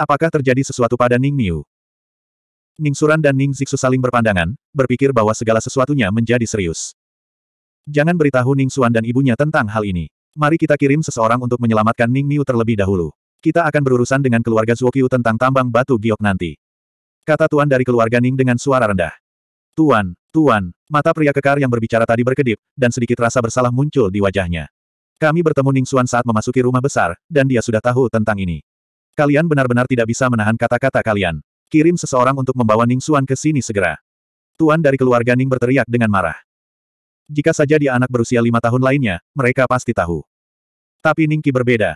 Apakah terjadi sesuatu pada Ning Niu? Ning Suran dan Ning Zixu saling berpandangan, berpikir bahwa segala sesuatunya menjadi serius. Jangan beritahu Ning Xuan dan ibunya tentang hal ini. Mari kita kirim seseorang untuk menyelamatkan Ning Niu terlebih dahulu. Kita akan berurusan dengan keluarga Zuokyu tentang tambang batu giok nanti. Kata Tuan dari keluarga Ning dengan suara rendah. Tuan, Tuan, mata pria kekar yang berbicara tadi berkedip, dan sedikit rasa bersalah muncul di wajahnya. Kami bertemu Ning Xuan saat memasuki rumah besar, dan dia sudah tahu tentang ini. Kalian benar-benar tidak bisa menahan kata-kata kalian. Kirim seseorang untuk membawa Ning Xuan ke sini segera. Tuan dari keluarga Ning berteriak dengan marah. Jika saja dia anak berusia lima tahun lainnya, mereka pasti tahu. Tapi Ningki berbeda.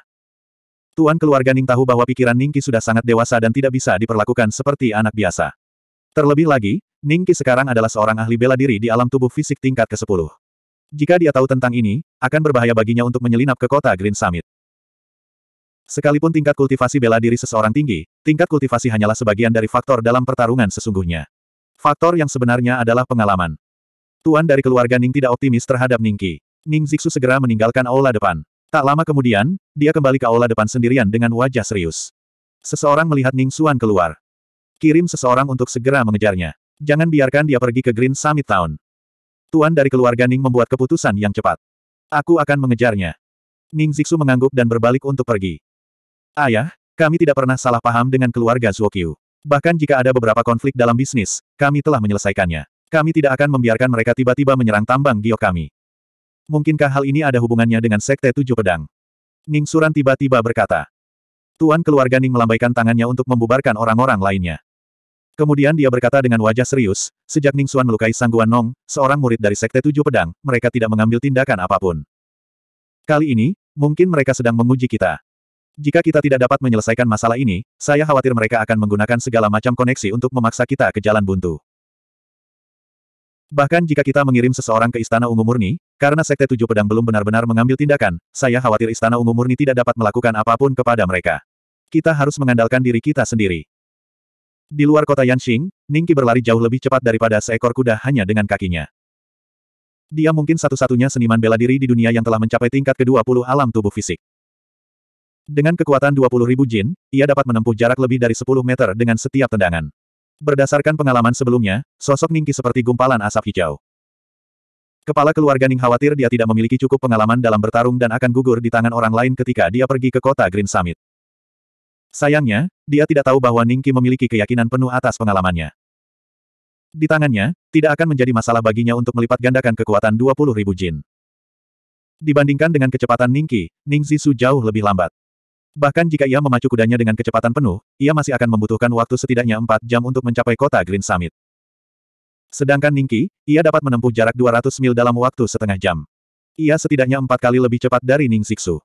Tuan keluarga Ning tahu bahwa pikiran Ningki sudah sangat dewasa dan tidak bisa diperlakukan seperti anak biasa. Terlebih lagi, Ningki sekarang adalah seorang ahli bela diri di alam tubuh fisik tingkat ke-10. Jika dia tahu tentang ini, akan berbahaya baginya untuk menyelinap ke kota Green Summit. Sekalipun tingkat kultivasi bela diri seseorang tinggi, tingkat kultivasi hanyalah sebagian dari faktor dalam pertarungan sesungguhnya. Faktor yang sebenarnya adalah pengalaman. Tuan dari keluarga Ning tidak optimis terhadap Ningki. Ning Zixu segera meninggalkan aula depan. Tak lama kemudian, dia kembali ke aula depan sendirian dengan wajah serius. Seseorang melihat Ning Xuan keluar. Kirim seseorang untuk segera mengejarnya. Jangan biarkan dia pergi ke Green Summit Town. Tuan dari keluarga Ning membuat keputusan yang cepat. Aku akan mengejarnya. Ning Zixu mengangguk dan berbalik untuk pergi. Ayah, kami tidak pernah salah paham dengan keluarga Zuokyu. Bahkan jika ada beberapa konflik dalam bisnis, kami telah menyelesaikannya. Kami tidak akan membiarkan mereka tiba-tiba menyerang tambang giok kami. Mungkinkah hal ini ada hubungannya dengan Sekte Tujuh Pedang? Ning Suran tiba-tiba berkata. Tuan keluarga Ning melambaikan tangannya untuk membubarkan orang-orang lainnya. Kemudian dia berkata dengan wajah serius, sejak Ning Xuan melukai Sangguan Nong, seorang murid dari Sekte Tujuh Pedang, mereka tidak mengambil tindakan apa pun. Kali ini, mungkin mereka sedang menguji kita. Jika kita tidak dapat menyelesaikan masalah ini, saya khawatir mereka akan menggunakan segala macam koneksi untuk memaksa kita ke jalan buntu. Bahkan jika kita mengirim seseorang ke Istana Ungu Murni, karena Sekte Tujuh Pedang belum benar-benar mengambil tindakan, saya khawatir Istana Ungu Murni tidak dapat melakukan apa pun kepada mereka. Kita harus mengandalkan diri kita sendiri. Di luar kota Yanxing, Ningki berlari jauh lebih cepat daripada seekor kuda hanya dengan kakinya. Dia mungkin satu-satunya seniman bela diri di dunia yang telah mencapai tingkat ke-20 alam tubuh fisik. Dengan kekuatan 20 ribu jin, ia dapat menempuh jarak lebih dari 10 meter dengan setiap tendangan. Berdasarkan pengalaman sebelumnya, sosok Ningki seperti gumpalan asap hijau. Kepala keluarga Ning khawatir dia tidak memiliki cukup pengalaman dalam bertarung dan akan gugur di tangan orang lain ketika dia pergi ke kota Green Summit. Sayangnya, dia tidak tahu bahwa Ningki memiliki keyakinan penuh atas pengalamannya. Di tangannya, tidak akan menjadi masalah baginya untuk melipat gandakan kekuatan 20 ribu jin. Dibandingkan dengan kecepatan Ningki, Ning Zisu jauh lebih lambat. Bahkan jika ia memacu kudanya dengan kecepatan penuh, ia masih akan membutuhkan waktu setidaknya 4 jam untuk mencapai kota Green Summit. Sedangkan Ningki, ia dapat menempuh jarak 200 mil dalam waktu setengah jam. Ia setidaknya empat kali lebih cepat dari Ning Xixu.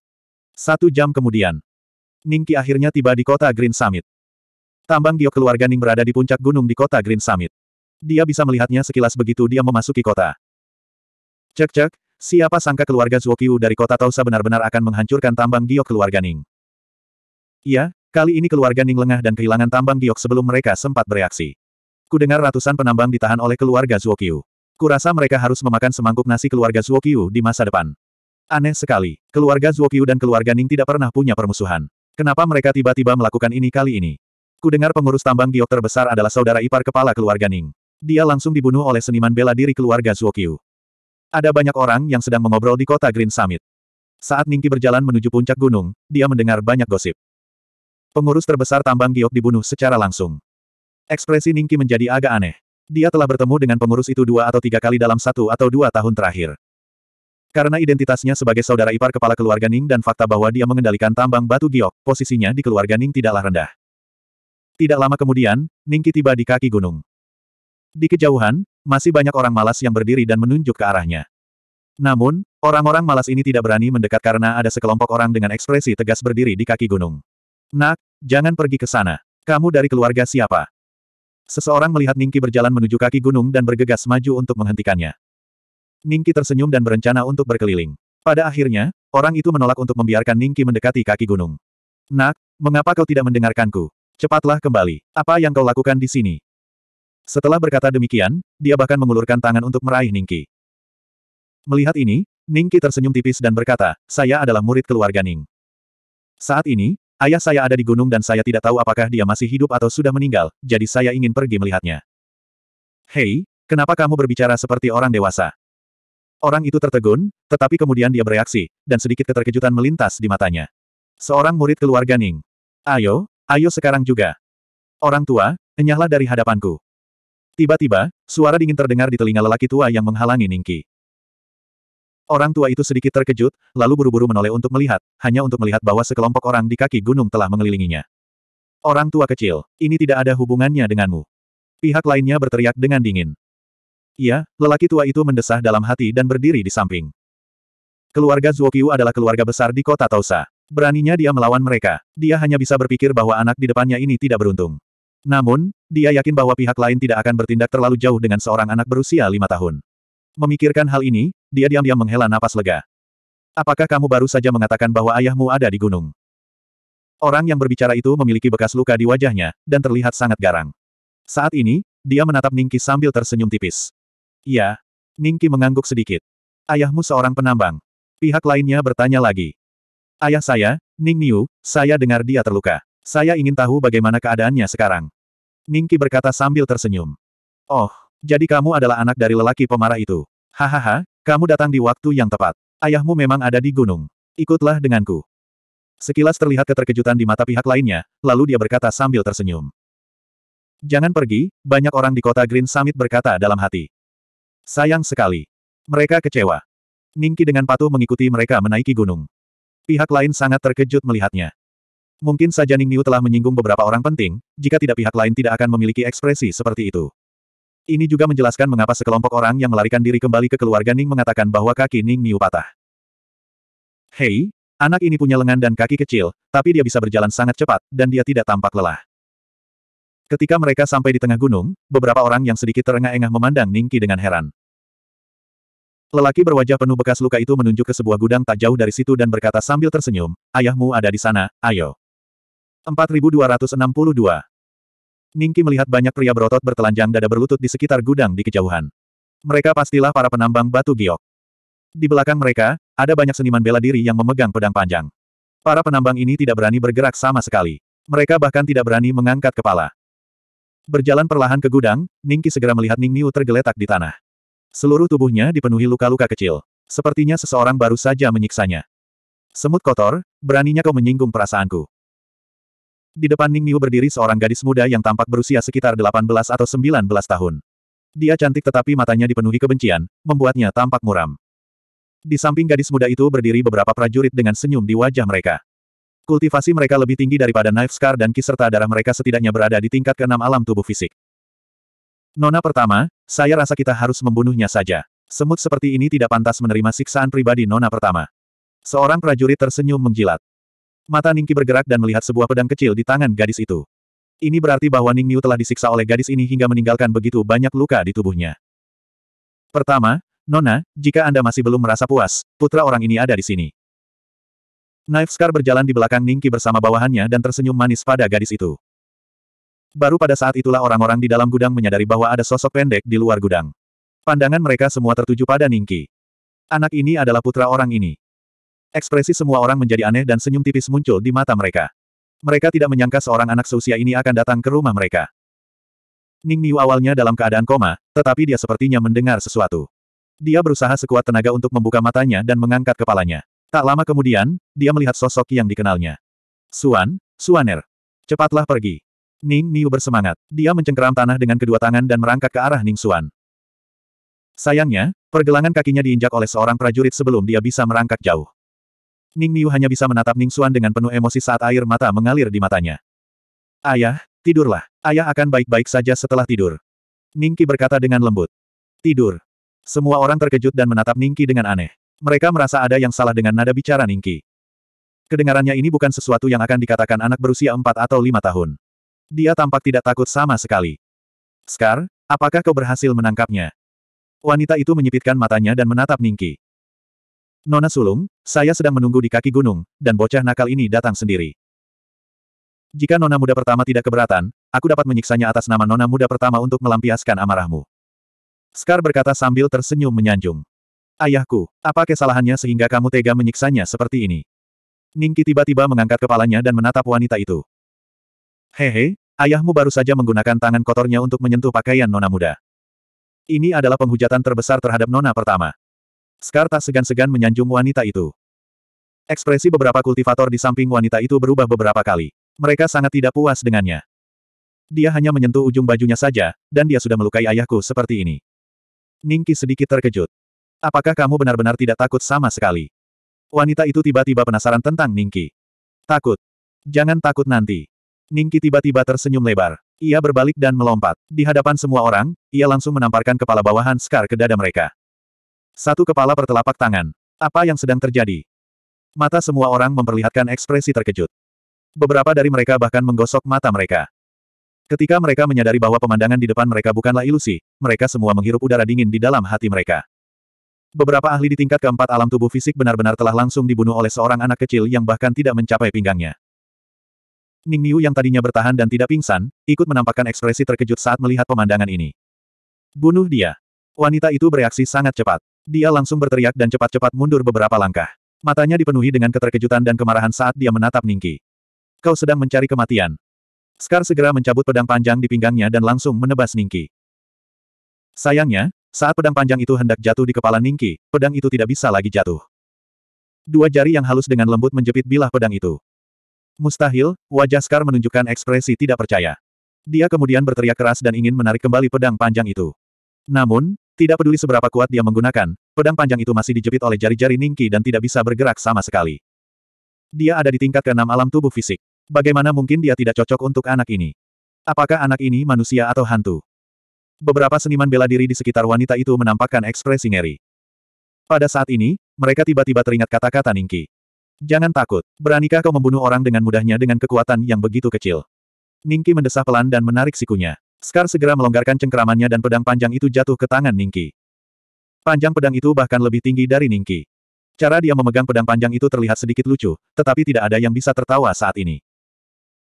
Satu jam kemudian, Ningki akhirnya tiba di kota Green Summit. Tambang giok keluarga Ning berada di puncak gunung di kota Green Summit. Dia bisa melihatnya sekilas begitu dia memasuki kota. Cek-cek, siapa sangka keluarga Zuokyu dari kota Tausa benar-benar akan menghancurkan tambang giok keluarga Ning. Iya, kali ini keluarga Ning lengah dan kehilangan tambang giok sebelum mereka sempat bereaksi. Kudengar ratusan penambang ditahan oleh keluarga Zuokyu. Kurasa mereka harus memakan semangkuk nasi keluarga Zuokyu di masa depan. Aneh sekali, keluarga Zuokyu dan keluarga Ning tidak pernah punya permusuhan. Kenapa mereka tiba-tiba melakukan ini kali ini? Kudengar pengurus tambang giok terbesar adalah saudara ipar kepala keluarga Ning. Dia langsung dibunuh oleh seniman bela diri keluarga Zuokyu. Ada banyak orang yang sedang mengobrol di kota Green Summit. Saat Ningki berjalan menuju puncak gunung, dia mendengar banyak gosip. Pengurus terbesar tambang giok dibunuh secara langsung. Ekspresi Ningki menjadi agak aneh. Dia telah bertemu dengan pengurus itu dua atau tiga kali dalam satu atau dua tahun terakhir. Karena identitasnya sebagai saudara ipar kepala keluarga Ning dan fakta bahwa dia mengendalikan tambang batu giok, posisinya di keluarga Ning tidaklah rendah. Tidak lama kemudian, Ningki tiba di kaki gunung. Di kejauhan, masih banyak orang malas yang berdiri dan menunjuk ke arahnya. Namun, orang-orang malas ini tidak berani mendekat karena ada sekelompok orang dengan ekspresi tegas berdiri di kaki gunung. Nak, jangan pergi ke sana. Kamu dari keluarga siapa? Seseorang melihat Ningki berjalan menuju kaki gunung dan bergegas maju untuk menghentikannya. Ningki tersenyum dan berencana untuk berkeliling. Pada akhirnya, orang itu menolak untuk membiarkan Ningki mendekati kaki gunung. Nak, mengapa kau tidak mendengarkanku? Cepatlah kembali. Apa yang kau lakukan di sini? Setelah berkata demikian, dia bahkan mengulurkan tangan untuk meraih Ningki. Melihat ini, Ningki tersenyum tipis dan berkata, saya adalah murid keluarga Ning. Saat ini, ayah saya ada di gunung dan saya tidak tahu apakah dia masih hidup atau sudah meninggal, jadi saya ingin pergi melihatnya. Hei, kenapa kamu berbicara seperti orang dewasa? Orang itu tertegun, tetapi kemudian dia bereaksi, dan sedikit keterkejutan melintas di matanya. Seorang murid keluarga Ning. Ayo, ayo sekarang juga. Orang tua, enyahlah dari hadapanku. Tiba-tiba, suara dingin terdengar di telinga lelaki tua yang menghalangi Ningki. Orang tua itu sedikit terkejut, lalu buru-buru menoleh untuk melihat, hanya untuk melihat bahwa sekelompok orang di kaki gunung telah mengelilinginya. Orang tua kecil, ini tidak ada hubungannya denganmu. Pihak lainnya berteriak dengan dingin. Iya, lelaki tua itu mendesah dalam hati dan berdiri di samping. Keluarga Zuokyu adalah keluarga besar di kota Tausa. Beraninya dia melawan mereka, dia hanya bisa berpikir bahwa anak di depannya ini tidak beruntung. Namun, dia yakin bahwa pihak lain tidak akan bertindak terlalu jauh dengan seorang anak berusia lima tahun. Memikirkan hal ini, dia diam-diam menghela napas lega. Apakah kamu baru saja mengatakan bahwa ayahmu ada di gunung? Orang yang berbicara itu memiliki bekas luka di wajahnya, dan terlihat sangat garang. Saat ini, dia menatap Ningki sambil tersenyum tipis. Iya. Ningki mengangguk sedikit. Ayahmu seorang penambang. Pihak lainnya bertanya lagi. Ayah saya, Ning Niu, saya dengar dia terluka. Saya ingin tahu bagaimana keadaannya sekarang. Ningki berkata sambil tersenyum. Oh, jadi kamu adalah anak dari lelaki pemarah itu. Hahaha, kamu datang di waktu yang tepat. Ayahmu memang ada di gunung. Ikutlah denganku. Sekilas terlihat keterkejutan di mata pihak lainnya, lalu dia berkata sambil tersenyum. Jangan pergi, banyak orang di kota Green Summit berkata dalam hati. Sayang sekali. Mereka kecewa. Ningki dengan patuh mengikuti mereka menaiki gunung. Pihak lain sangat terkejut melihatnya. Mungkin saja Ning Niu telah menyinggung beberapa orang penting, jika tidak pihak lain tidak akan memiliki ekspresi seperti itu. Ini juga menjelaskan mengapa sekelompok orang yang melarikan diri kembali ke keluarga Ning mengatakan bahwa kaki Ning Niu patah. Hei, anak ini punya lengan dan kaki kecil, tapi dia bisa berjalan sangat cepat, dan dia tidak tampak lelah. Ketika mereka sampai di tengah gunung, beberapa orang yang sedikit terengah-engah memandang Ningki dengan heran. Lelaki berwajah penuh bekas luka itu menunjuk ke sebuah gudang tak jauh dari situ dan berkata sambil tersenyum, ayahmu ada di sana, ayo. 4262 Ningki melihat banyak pria berotot bertelanjang dada berlutut di sekitar gudang di kejauhan. Mereka pastilah para penambang batu giok. Di belakang mereka, ada banyak seniman bela diri yang memegang pedang panjang. Para penambang ini tidak berani bergerak sama sekali. Mereka bahkan tidak berani mengangkat kepala. Berjalan perlahan ke gudang, Ningki segera melihat Ning Niu tergeletak di tanah. Seluruh tubuhnya dipenuhi luka-luka kecil. Sepertinya seseorang baru saja menyiksanya. Semut kotor, beraninya kau menyinggung perasaanku. Di depan Ning Niu berdiri seorang gadis muda yang tampak berusia sekitar 18 atau 19 tahun. Dia cantik tetapi matanya dipenuhi kebencian, membuatnya tampak muram. Di samping gadis muda itu berdiri beberapa prajurit dengan senyum di wajah mereka. Kultivasi mereka lebih tinggi daripada Knife Scar dan Ki serta darah mereka setidaknya berada di tingkat keenam alam tubuh fisik. Nona pertama, saya rasa kita harus membunuhnya saja. Semut seperti ini tidak pantas menerima siksaan pribadi Nona pertama. Seorang prajurit tersenyum menjilat. Mata Ningki bergerak dan melihat sebuah pedang kecil di tangan gadis itu. Ini berarti bahwa Ning Niu telah disiksa oleh gadis ini hingga meninggalkan begitu banyak luka di tubuhnya. Pertama, Nona, jika Anda masih belum merasa puas, putra orang ini ada di sini. Knife Scar berjalan di belakang Ningki bersama bawahannya dan tersenyum manis pada gadis itu. Baru pada saat itulah orang-orang di dalam gudang menyadari bahwa ada sosok pendek di luar gudang. Pandangan mereka semua tertuju pada Ningki. Anak ini adalah putra orang ini. Ekspresi semua orang menjadi aneh dan senyum tipis muncul di mata mereka. Mereka tidak menyangka seorang anak seusia ini akan datang ke rumah mereka. Ning Niu awalnya dalam keadaan koma, tetapi dia sepertinya mendengar sesuatu. Dia berusaha sekuat tenaga untuk membuka matanya dan mengangkat kepalanya. Tak lama kemudian, dia melihat sosok yang dikenalnya. Suan, Suaner. Cepatlah pergi. Ning Niu bersemangat. Dia mencengkeram tanah dengan kedua tangan dan merangkak ke arah Ning Suan. Sayangnya, pergelangan kakinya diinjak oleh seorang prajurit sebelum dia bisa merangkak jauh. Ning Niu hanya bisa menatap Ning Xuan dengan penuh emosi saat air mata mengalir di matanya. Ayah, tidurlah. Ayah akan baik-baik saja setelah tidur. Ningki berkata dengan lembut. Tidur. Semua orang terkejut dan menatap Ningki dengan aneh. Mereka merasa ada yang salah dengan nada bicara Ningki. Kedengarannya ini bukan sesuatu yang akan dikatakan anak berusia empat atau lima tahun. Dia tampak tidak takut sama sekali. Scar, apakah kau berhasil menangkapnya? Wanita itu menyipitkan matanya dan menatap Ningki. Nona sulung, saya sedang menunggu di kaki gunung, dan bocah nakal ini datang sendiri. Jika nona muda pertama tidak keberatan, aku dapat menyiksanya atas nama nona muda pertama untuk melampiaskan amarahmu. Scar berkata sambil tersenyum menyanjung. Ayahku, apa kesalahannya sehingga kamu tega menyiksanya seperti ini? Ningki tiba-tiba mengangkat kepalanya dan menatap wanita itu. Hehe, ayahmu baru saja menggunakan tangan kotornya untuk menyentuh pakaian nona muda. Ini adalah penghujatan terbesar terhadap nona pertama. Scar tak segan-segan menyanjung wanita itu. Ekspresi beberapa kultivator di samping wanita itu berubah beberapa kali. Mereka sangat tidak puas dengannya. Dia hanya menyentuh ujung bajunya saja, dan dia sudah melukai ayahku seperti ini. Ningki sedikit terkejut. Apakah kamu benar-benar tidak takut sama sekali? Wanita itu tiba-tiba penasaran tentang Ningki. Takut. Jangan takut nanti. Ningki tiba-tiba tersenyum lebar. Ia berbalik dan melompat. Di hadapan semua orang, ia langsung menamparkan kepala bawahan Scar ke dada mereka. Satu kepala bertelapak tangan. Apa yang sedang terjadi? Mata semua orang memperlihatkan ekspresi terkejut. Beberapa dari mereka bahkan menggosok mata mereka. Ketika mereka menyadari bahwa pemandangan di depan mereka bukanlah ilusi, mereka semua menghirup udara dingin di dalam hati mereka. Beberapa ahli di tingkat keempat alam tubuh fisik benar-benar telah langsung dibunuh oleh seorang anak kecil yang bahkan tidak mencapai pinggangnya. Ning Miu yang tadinya bertahan dan tidak pingsan, ikut menampakkan ekspresi terkejut saat melihat pemandangan ini. Bunuh dia. Wanita itu bereaksi sangat cepat. Dia langsung berteriak dan cepat-cepat mundur beberapa langkah. Matanya dipenuhi dengan keterkejutan dan kemarahan saat dia menatap Ningki. Kau sedang mencari kematian. Scar segera mencabut pedang panjang di pinggangnya dan langsung menebas Ningki. Sayangnya, saat pedang panjang itu hendak jatuh di kepala Ningki, pedang itu tidak bisa lagi jatuh. Dua jari yang halus dengan lembut menjepit bilah pedang itu. Mustahil, wajah Scar menunjukkan ekspresi tidak percaya. Dia kemudian berteriak keras dan ingin menarik kembali pedang panjang itu. Namun, tidak peduli seberapa kuat dia menggunakan, pedang panjang itu masih dijepit oleh jari-jari Ningki dan tidak bisa bergerak sama sekali. Dia ada di tingkat keenam alam tubuh fisik. Bagaimana mungkin dia tidak cocok untuk anak ini? Apakah anak ini manusia atau hantu? Beberapa seniman bela diri di sekitar wanita itu menampakkan ekspresi ngeri. Pada saat ini, mereka tiba-tiba teringat kata-kata Ningki. Jangan takut, beranikah kau membunuh orang dengan mudahnya dengan kekuatan yang begitu kecil? Ningki mendesah pelan dan menarik sikunya. Scar segera melonggarkan cengkeramannya dan pedang panjang itu jatuh ke tangan Ningki. Panjang pedang itu bahkan lebih tinggi dari Ningki. Cara dia memegang pedang panjang itu terlihat sedikit lucu, tetapi tidak ada yang bisa tertawa saat ini.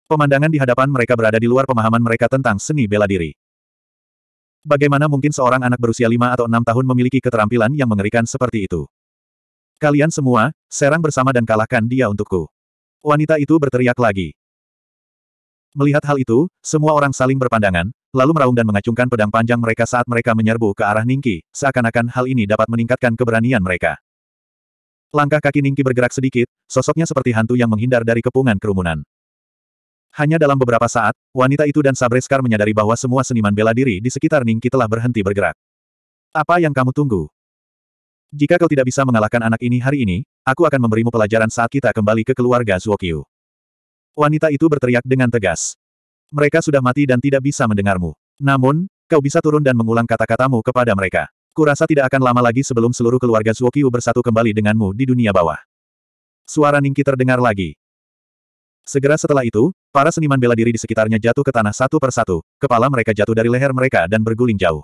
Pemandangan di hadapan mereka berada di luar pemahaman mereka tentang seni bela diri. Bagaimana mungkin seorang anak berusia lima atau enam tahun memiliki keterampilan yang mengerikan seperti itu? Kalian semua, serang bersama dan kalahkan dia untukku. Wanita itu berteriak lagi. Melihat hal itu, semua orang saling berpandangan, lalu meraung dan mengacungkan pedang panjang mereka saat mereka menyerbu ke arah Ningki, seakan-akan hal ini dapat meningkatkan keberanian mereka. Langkah kaki Ningki bergerak sedikit, sosoknya seperti hantu yang menghindar dari kepungan kerumunan. Hanya dalam beberapa saat, wanita itu dan Sabreskar menyadari bahwa semua seniman bela diri di sekitar Ningki telah berhenti bergerak. Apa yang kamu tunggu? Jika kau tidak bisa mengalahkan anak ini hari ini, aku akan memberimu pelajaran saat kita kembali ke keluarga Zuokyu. Wanita itu berteriak dengan tegas. Mereka sudah mati dan tidak bisa mendengarmu. Namun, kau bisa turun dan mengulang kata-katamu kepada mereka. Kurasa tidak akan lama lagi sebelum seluruh keluarga Zuokyu bersatu kembali denganmu di dunia bawah. Suara Ningki terdengar lagi. Segera setelah itu, para seniman bela diri di sekitarnya jatuh ke tanah satu persatu, kepala mereka jatuh dari leher mereka dan berguling jauh.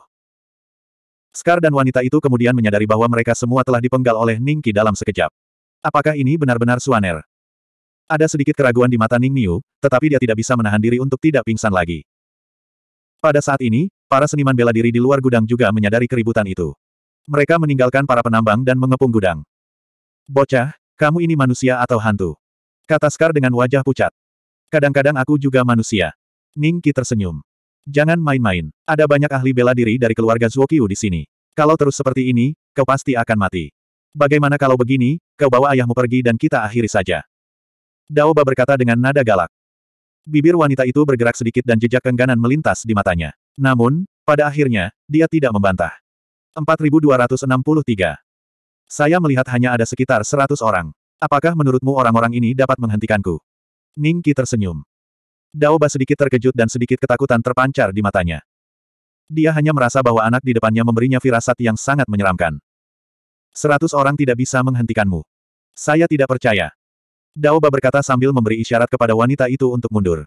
Scar dan wanita itu kemudian menyadari bahwa mereka semua telah dipenggal oleh Ningki dalam sekejap. Apakah ini benar-benar Suaner? Ada sedikit keraguan di mata Ning Niu, tetapi dia tidak bisa menahan diri untuk tidak pingsan lagi. Pada saat ini, para seniman bela diri di luar gudang juga menyadari keributan itu. Mereka meninggalkan para penambang dan mengepung gudang. Bocah, kamu ini manusia atau hantu? Kata Scar dengan wajah pucat. Kadang-kadang aku juga manusia. Ning Qi tersenyum. Jangan main-main. Ada banyak ahli bela diri dari keluarga Zuokyu di sini. Kalau terus seperti ini, kau pasti akan mati. Bagaimana kalau begini, kau bawa ayahmu pergi dan kita akhiri saja. Daoba berkata dengan nada galak. Bibir wanita itu bergerak sedikit dan jejak kengganan melintas di matanya. Namun, pada akhirnya, dia tidak membantah. 4263. Saya melihat hanya ada sekitar 100 orang. Apakah menurutmu orang-orang ini dapat menghentikanku? Ning Qi tersenyum. Dao Ba sedikit terkejut dan sedikit ketakutan terpancar di matanya. Dia hanya merasa bahwa anak di depannya memberinya firasat yang sangat menyeramkan. Seratus orang tidak bisa menghentikanmu. Saya tidak percaya. Dao Ba berkata sambil memberi isyarat kepada wanita itu untuk mundur.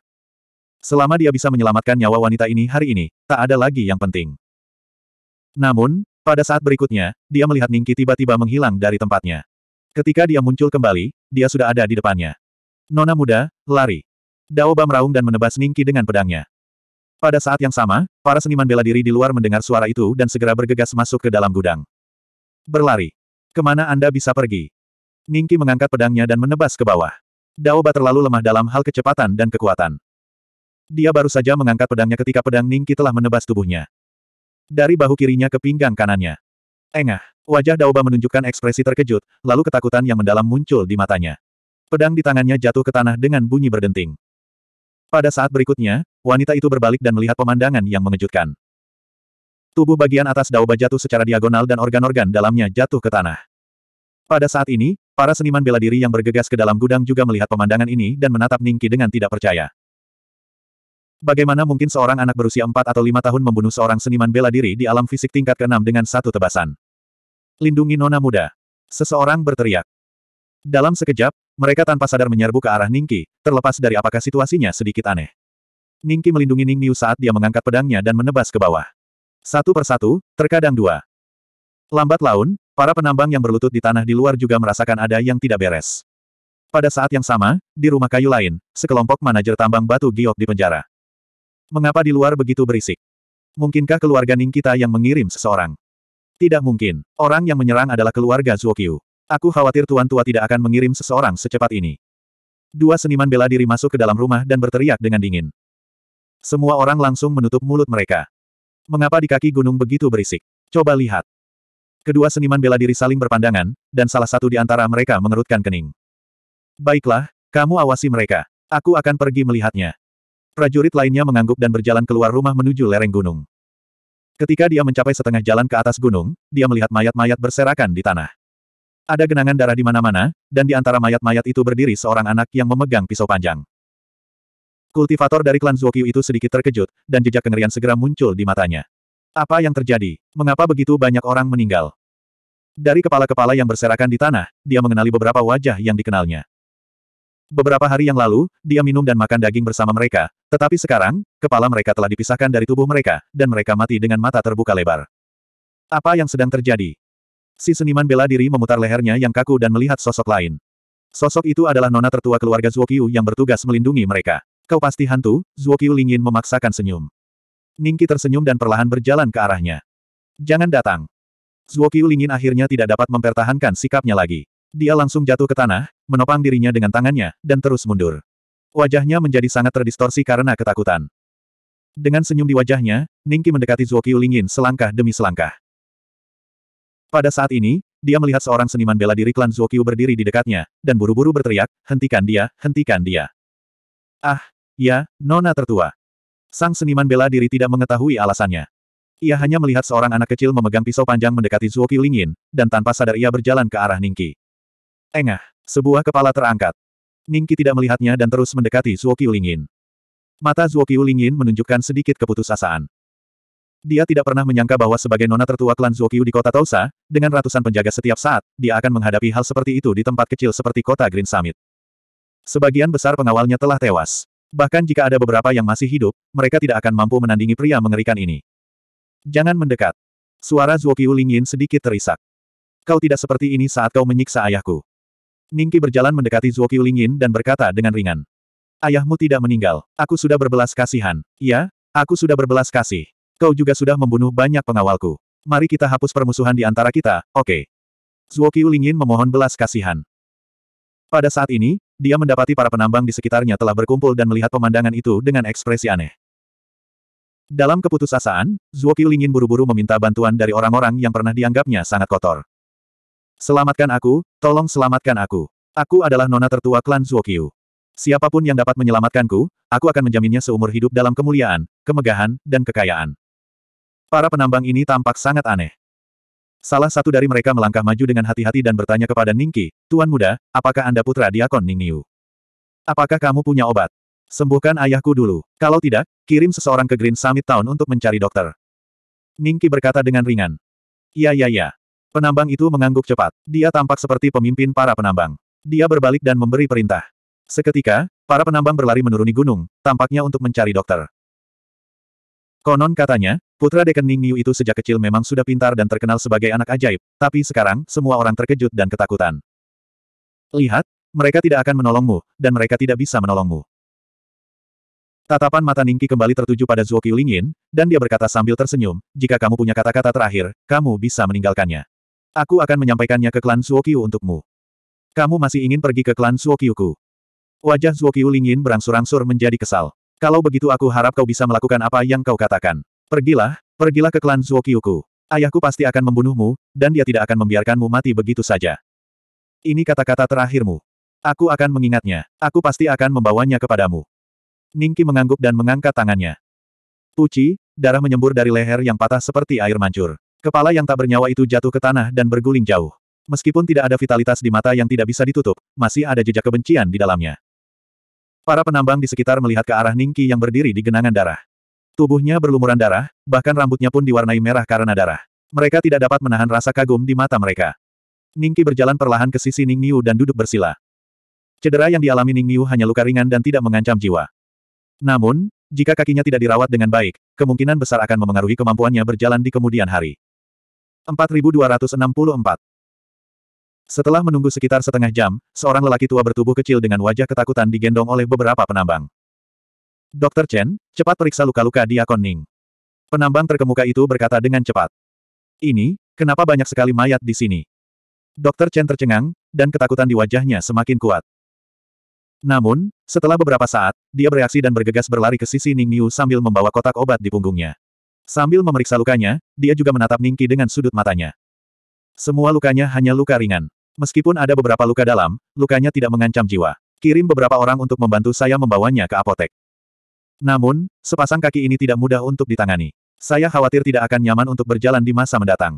Selama dia bisa menyelamatkan nyawa wanita ini hari ini, tak ada lagi yang penting. Namun, pada saat berikutnya, dia melihat Ningki tiba-tiba menghilang dari tempatnya. Ketika dia muncul kembali, dia sudah ada di depannya. Nona muda, lari. Dao Ba meraung dan menebas Ningki dengan pedangnya. Pada saat yang sama, para seniman bela diri di luar mendengar suara itu dan segera bergegas masuk ke dalam gudang. Berlari. Ke mana Anda bisa pergi? Ningki mengangkat pedangnya dan menebas ke bawah. Daoba terlalu lemah dalam hal kecepatan dan kekuatan. Dia baru saja mengangkat pedangnya ketika pedang Ningki telah menebas tubuhnya. Dari bahu kirinya ke pinggang kanannya. Engah, wajah Daoba menunjukkan ekspresi terkejut, lalu ketakutan yang mendalam muncul di matanya. Pedang di tangannya jatuh ke tanah dengan bunyi berdenting. Pada saat berikutnya, wanita itu berbalik dan melihat pemandangan yang mengejutkan. Tubuh bagian atas Daoba jatuh secara diagonal dan organ-organ dalamnya jatuh ke tanah. Pada saat ini, para seniman bela diri yang bergegas ke dalam gudang juga melihat pemandangan ini dan menatap Ningki dengan tidak percaya. Bagaimana mungkin seorang anak berusia 4 atau 5 tahun membunuh seorang seniman bela diri di alam fisik tingkat ke-6 dengan satu tebasan? Lindungi nona muda. Seseorang berteriak. Dalam sekejap, mereka tanpa sadar menyerbu ke arah Ningki, terlepas dari apakah situasinya sedikit aneh. Ningki melindungi Ning Niu saat dia mengangkat pedangnya dan menebas ke bawah. Satu persatu, terkadang dua. Lambat laun, para penambang yang berlutut di tanah di luar juga merasakan ada yang tidak beres. Pada saat yang sama, di rumah kayu lain, sekelompok manajer tambang batu giok di penjara. Mengapa di luar begitu berisik? Mungkinkah keluarga Ning kita yang mengirim seseorang? Tidak mungkin. Orang yang menyerang adalah keluarga Zuokyu. Aku khawatir Tuan Tua tidak akan mengirim seseorang secepat ini. Dua seniman bela diri masuk ke dalam rumah dan berteriak dengan dingin. Semua orang langsung menutup mulut mereka. Mengapa di kaki gunung begitu berisik? Coba lihat. Kedua seniman bela diri saling berpandangan, dan salah satu di antara mereka mengerutkan kening. Baiklah, kamu awasi mereka. Aku akan pergi melihatnya. Prajurit lainnya mengangguk dan berjalan keluar rumah menuju lereng gunung. Ketika dia mencapai setengah jalan ke atas gunung, dia melihat mayat-mayat berserakan di tanah. Ada genangan darah di mana-mana, dan di antara mayat-mayat itu berdiri seorang anak yang memegang pisau panjang. Kultivator dari klan Zuokyu itu sedikit terkejut, dan jejak kengerian segera muncul di matanya. Apa yang terjadi? Mengapa begitu banyak orang meninggal? Dari kepala-kepala yang berserakan di tanah, dia mengenali beberapa wajah yang dikenalnya. Beberapa hari yang lalu, dia minum dan makan daging bersama mereka, tetapi sekarang, kepala mereka telah dipisahkan dari tubuh mereka, dan mereka mati dengan mata terbuka lebar. Apa yang sedang terjadi? Si seniman bela diri memutar lehernya yang kaku dan melihat sosok lain. Sosok itu adalah nona tertua keluarga Zuokyu yang bertugas melindungi mereka. Kau pasti hantu, Zuo Lingin memaksakan senyum. Ningki tersenyum dan perlahan berjalan ke arahnya. Jangan datang. Zuo Lingin akhirnya tidak dapat mempertahankan sikapnya lagi. Dia langsung jatuh ke tanah, menopang dirinya dengan tangannya, dan terus mundur. Wajahnya menjadi sangat terdistorsi karena ketakutan. Dengan senyum di wajahnya, Ningki mendekati Zuo Lingin selangkah demi selangkah. Pada saat ini, dia melihat seorang seniman bela diri klan Zuo berdiri di dekatnya, dan buru-buru berteriak, hentikan dia, hentikan dia. Ah, Ya, nona tertua. Sang seniman bela diri tidak mengetahui alasannya. Ia hanya melihat seorang anak kecil memegang pisau panjang mendekati Zuo Lingin, dan tanpa sadar ia berjalan ke arah Ningki. Engah, sebuah kepala terangkat. Ningki tidak melihatnya dan terus mendekati Zuo Lingin. Mata Zuo Lingin menunjukkan sedikit keputusasaan. Dia tidak pernah menyangka bahwa sebagai nona tertua klan Zuokyu di kota Tausa, dengan ratusan penjaga setiap saat, dia akan menghadapi hal seperti itu di tempat kecil seperti kota Green Summit. Sebagian besar pengawalnya telah tewas. Bahkan jika ada beberapa yang masih hidup, mereka tidak akan mampu menandingi pria mengerikan ini. Jangan mendekat. Suara Zuo Lingyin sedikit terisak. Kau tidak seperti ini saat kau menyiksa ayahku. Ningki berjalan mendekati Zuo Lingyin dan berkata dengan ringan. Ayahmu tidak meninggal. Aku sudah berbelas kasihan. Ya, aku sudah berbelas kasih. Kau juga sudah membunuh banyak pengawalku. Mari kita hapus permusuhan di antara kita, oke? Okay. Zuo Lingyin memohon belas kasihan. Pada saat ini, dia mendapati para penambang di sekitarnya telah berkumpul dan melihat pemandangan itu dengan ekspresi aneh. Dalam keputusasaan, Zuo ingin buru-buru meminta bantuan dari orang-orang yang pernah dianggapnya sangat kotor. Selamatkan aku, tolong selamatkan aku. Aku adalah nona tertua klan Zuo Siapa pun yang dapat menyelamatkanku, aku akan menjaminnya seumur hidup dalam kemuliaan, kemegahan, dan kekayaan. Para penambang ini tampak sangat aneh. Salah satu dari mereka melangkah maju dengan hati-hati dan bertanya kepada Ningki, Tuan Muda, apakah Anda putra Diakon Ning Niu? Apakah kamu punya obat? Sembuhkan ayahku dulu. Kalau tidak, kirim seseorang ke Green Summit Town untuk mencari dokter. Ningki berkata dengan ringan. Iya iya iya. Penambang itu mengangguk cepat. Dia tampak seperti pemimpin para penambang. Dia berbalik dan memberi perintah. Seketika, para penambang berlari menuruni gunung, tampaknya untuk mencari dokter. Konon katanya, putra Deken Ning Niu itu sejak kecil memang sudah pintar dan terkenal sebagai anak ajaib, tapi sekarang, semua orang terkejut dan ketakutan. Lihat, mereka tidak akan menolongmu, dan mereka tidak bisa menolongmu. Tatapan mata Ningki kembali tertuju pada Zuo Lingyin, dan dia berkata sambil tersenyum, jika kamu punya kata-kata terakhir, kamu bisa meninggalkannya. Aku akan menyampaikannya ke klan Zuo untukmu. Kamu masih ingin pergi ke klan Zuokyuku. Wajah Zuokyu Lingyin berangsur-angsur menjadi kesal. Kalau begitu aku harap kau bisa melakukan apa yang kau katakan. Pergilah, pergilah ke klan Zuokyuku. Ayahku pasti akan membunuhmu, dan dia tidak akan membiarkanmu mati begitu saja. Ini kata-kata terakhirmu. Aku akan mengingatnya. Aku pasti akan membawanya kepadamu. Ningki mengangguk dan mengangkat tangannya. Puci, darah menyembur dari leher yang patah seperti air mancur. Kepala yang tak bernyawa itu jatuh ke tanah dan berguling jauh. Meskipun tidak ada vitalitas di mata yang tidak bisa ditutup, masih ada jejak kebencian di dalamnya. Para penambang di sekitar melihat ke arah Ningki yang berdiri di genangan darah. Tubuhnya berlumuran darah, bahkan rambutnya pun diwarnai merah karena darah. Mereka tidak dapat menahan rasa kagum di mata mereka. Ningki berjalan perlahan ke sisi Ning Niu dan duduk bersila. Cedera yang dialami Ning Niu hanya luka ringan dan tidak mengancam jiwa. Namun, jika kakinya tidak dirawat dengan baik, kemungkinan besar akan memengaruhi kemampuannya berjalan di kemudian hari. 4264 Setelah menunggu sekitar setengah jam, seorang lelaki tua bertubuh kecil dengan wajah ketakutan digendong oleh beberapa penambang. Dr. Chen, cepat periksa luka-luka di Akon Ning. Penambang terkemuka itu berkata dengan cepat. Ini, kenapa banyak sekali mayat di sini? Dr. Chen tercengang, dan ketakutan di wajahnya semakin kuat. Namun, setelah beberapa saat, dia bereaksi dan bergegas berlari ke sisi Ning Niu sambil membawa kotak obat di punggungnya. Sambil memeriksa lukanya, dia juga menatap Ningki dengan sudut matanya. Semua lukanya hanya luka ringan. Meskipun ada beberapa luka dalam, lukanya tidak mengancam jiwa. Kirim beberapa orang untuk membantu saya membawanya ke apotek. Namun, sepasang kaki ini tidak mudah untuk ditangani. Saya khawatir tidak akan nyaman untuk berjalan di masa mendatang.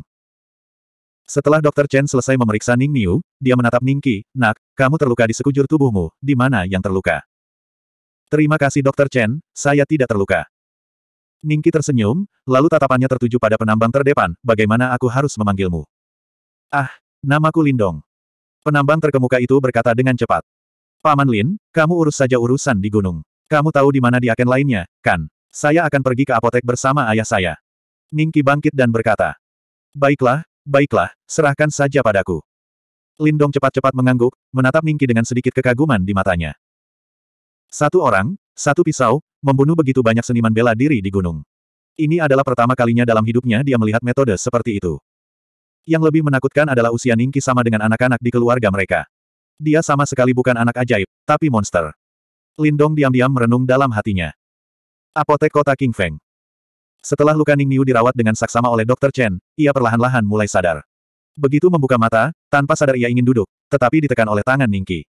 Setelah Dr. Chen selesai memeriksa Ning Niu, dia menatap Ningki, nak, kamu terluka di sekujur tubuhmu, di mana yang terluka? Terima kasih Dr. Chen, saya tidak terluka. Ningki tersenyum, lalu tatapannya tertuju pada penambang terdepan, bagaimana aku harus memanggilmu? Ah, namaku Lindong. Penambang terkemuka itu berkata dengan cepat. Paman Lin, kamu urus saja urusan di gunung. Kamu tahu di mana diaken lainnya, kan? Saya akan pergi ke apotek bersama ayah saya. Ningki bangkit dan berkata. Baiklah, Baiklah, serahkan saja padaku. Lindong cepat-cepat mengangguk, menatap Ningki dengan sedikit kekaguman di matanya. Satu orang, satu pisau, membunuh begitu banyak seniman bela diri di gunung. Ini adalah pertama kalinya dalam hidupnya dia melihat metode seperti itu. Yang lebih menakutkan adalah usia Ningki sama dengan anak-anak di keluarga mereka. Dia sama sekali bukan anak ajaib, tapi monster. Lindong diam-diam merenung dalam hatinya. Apotek kota King Feng. Setelah luka Ning Niu dirawat dengan saksama oleh Dr. Chen, ia perlahan-lahan mulai sadar. Begitu membuka mata, tanpa sadar ia ingin duduk, tetapi ditekan oleh tangan Ningki.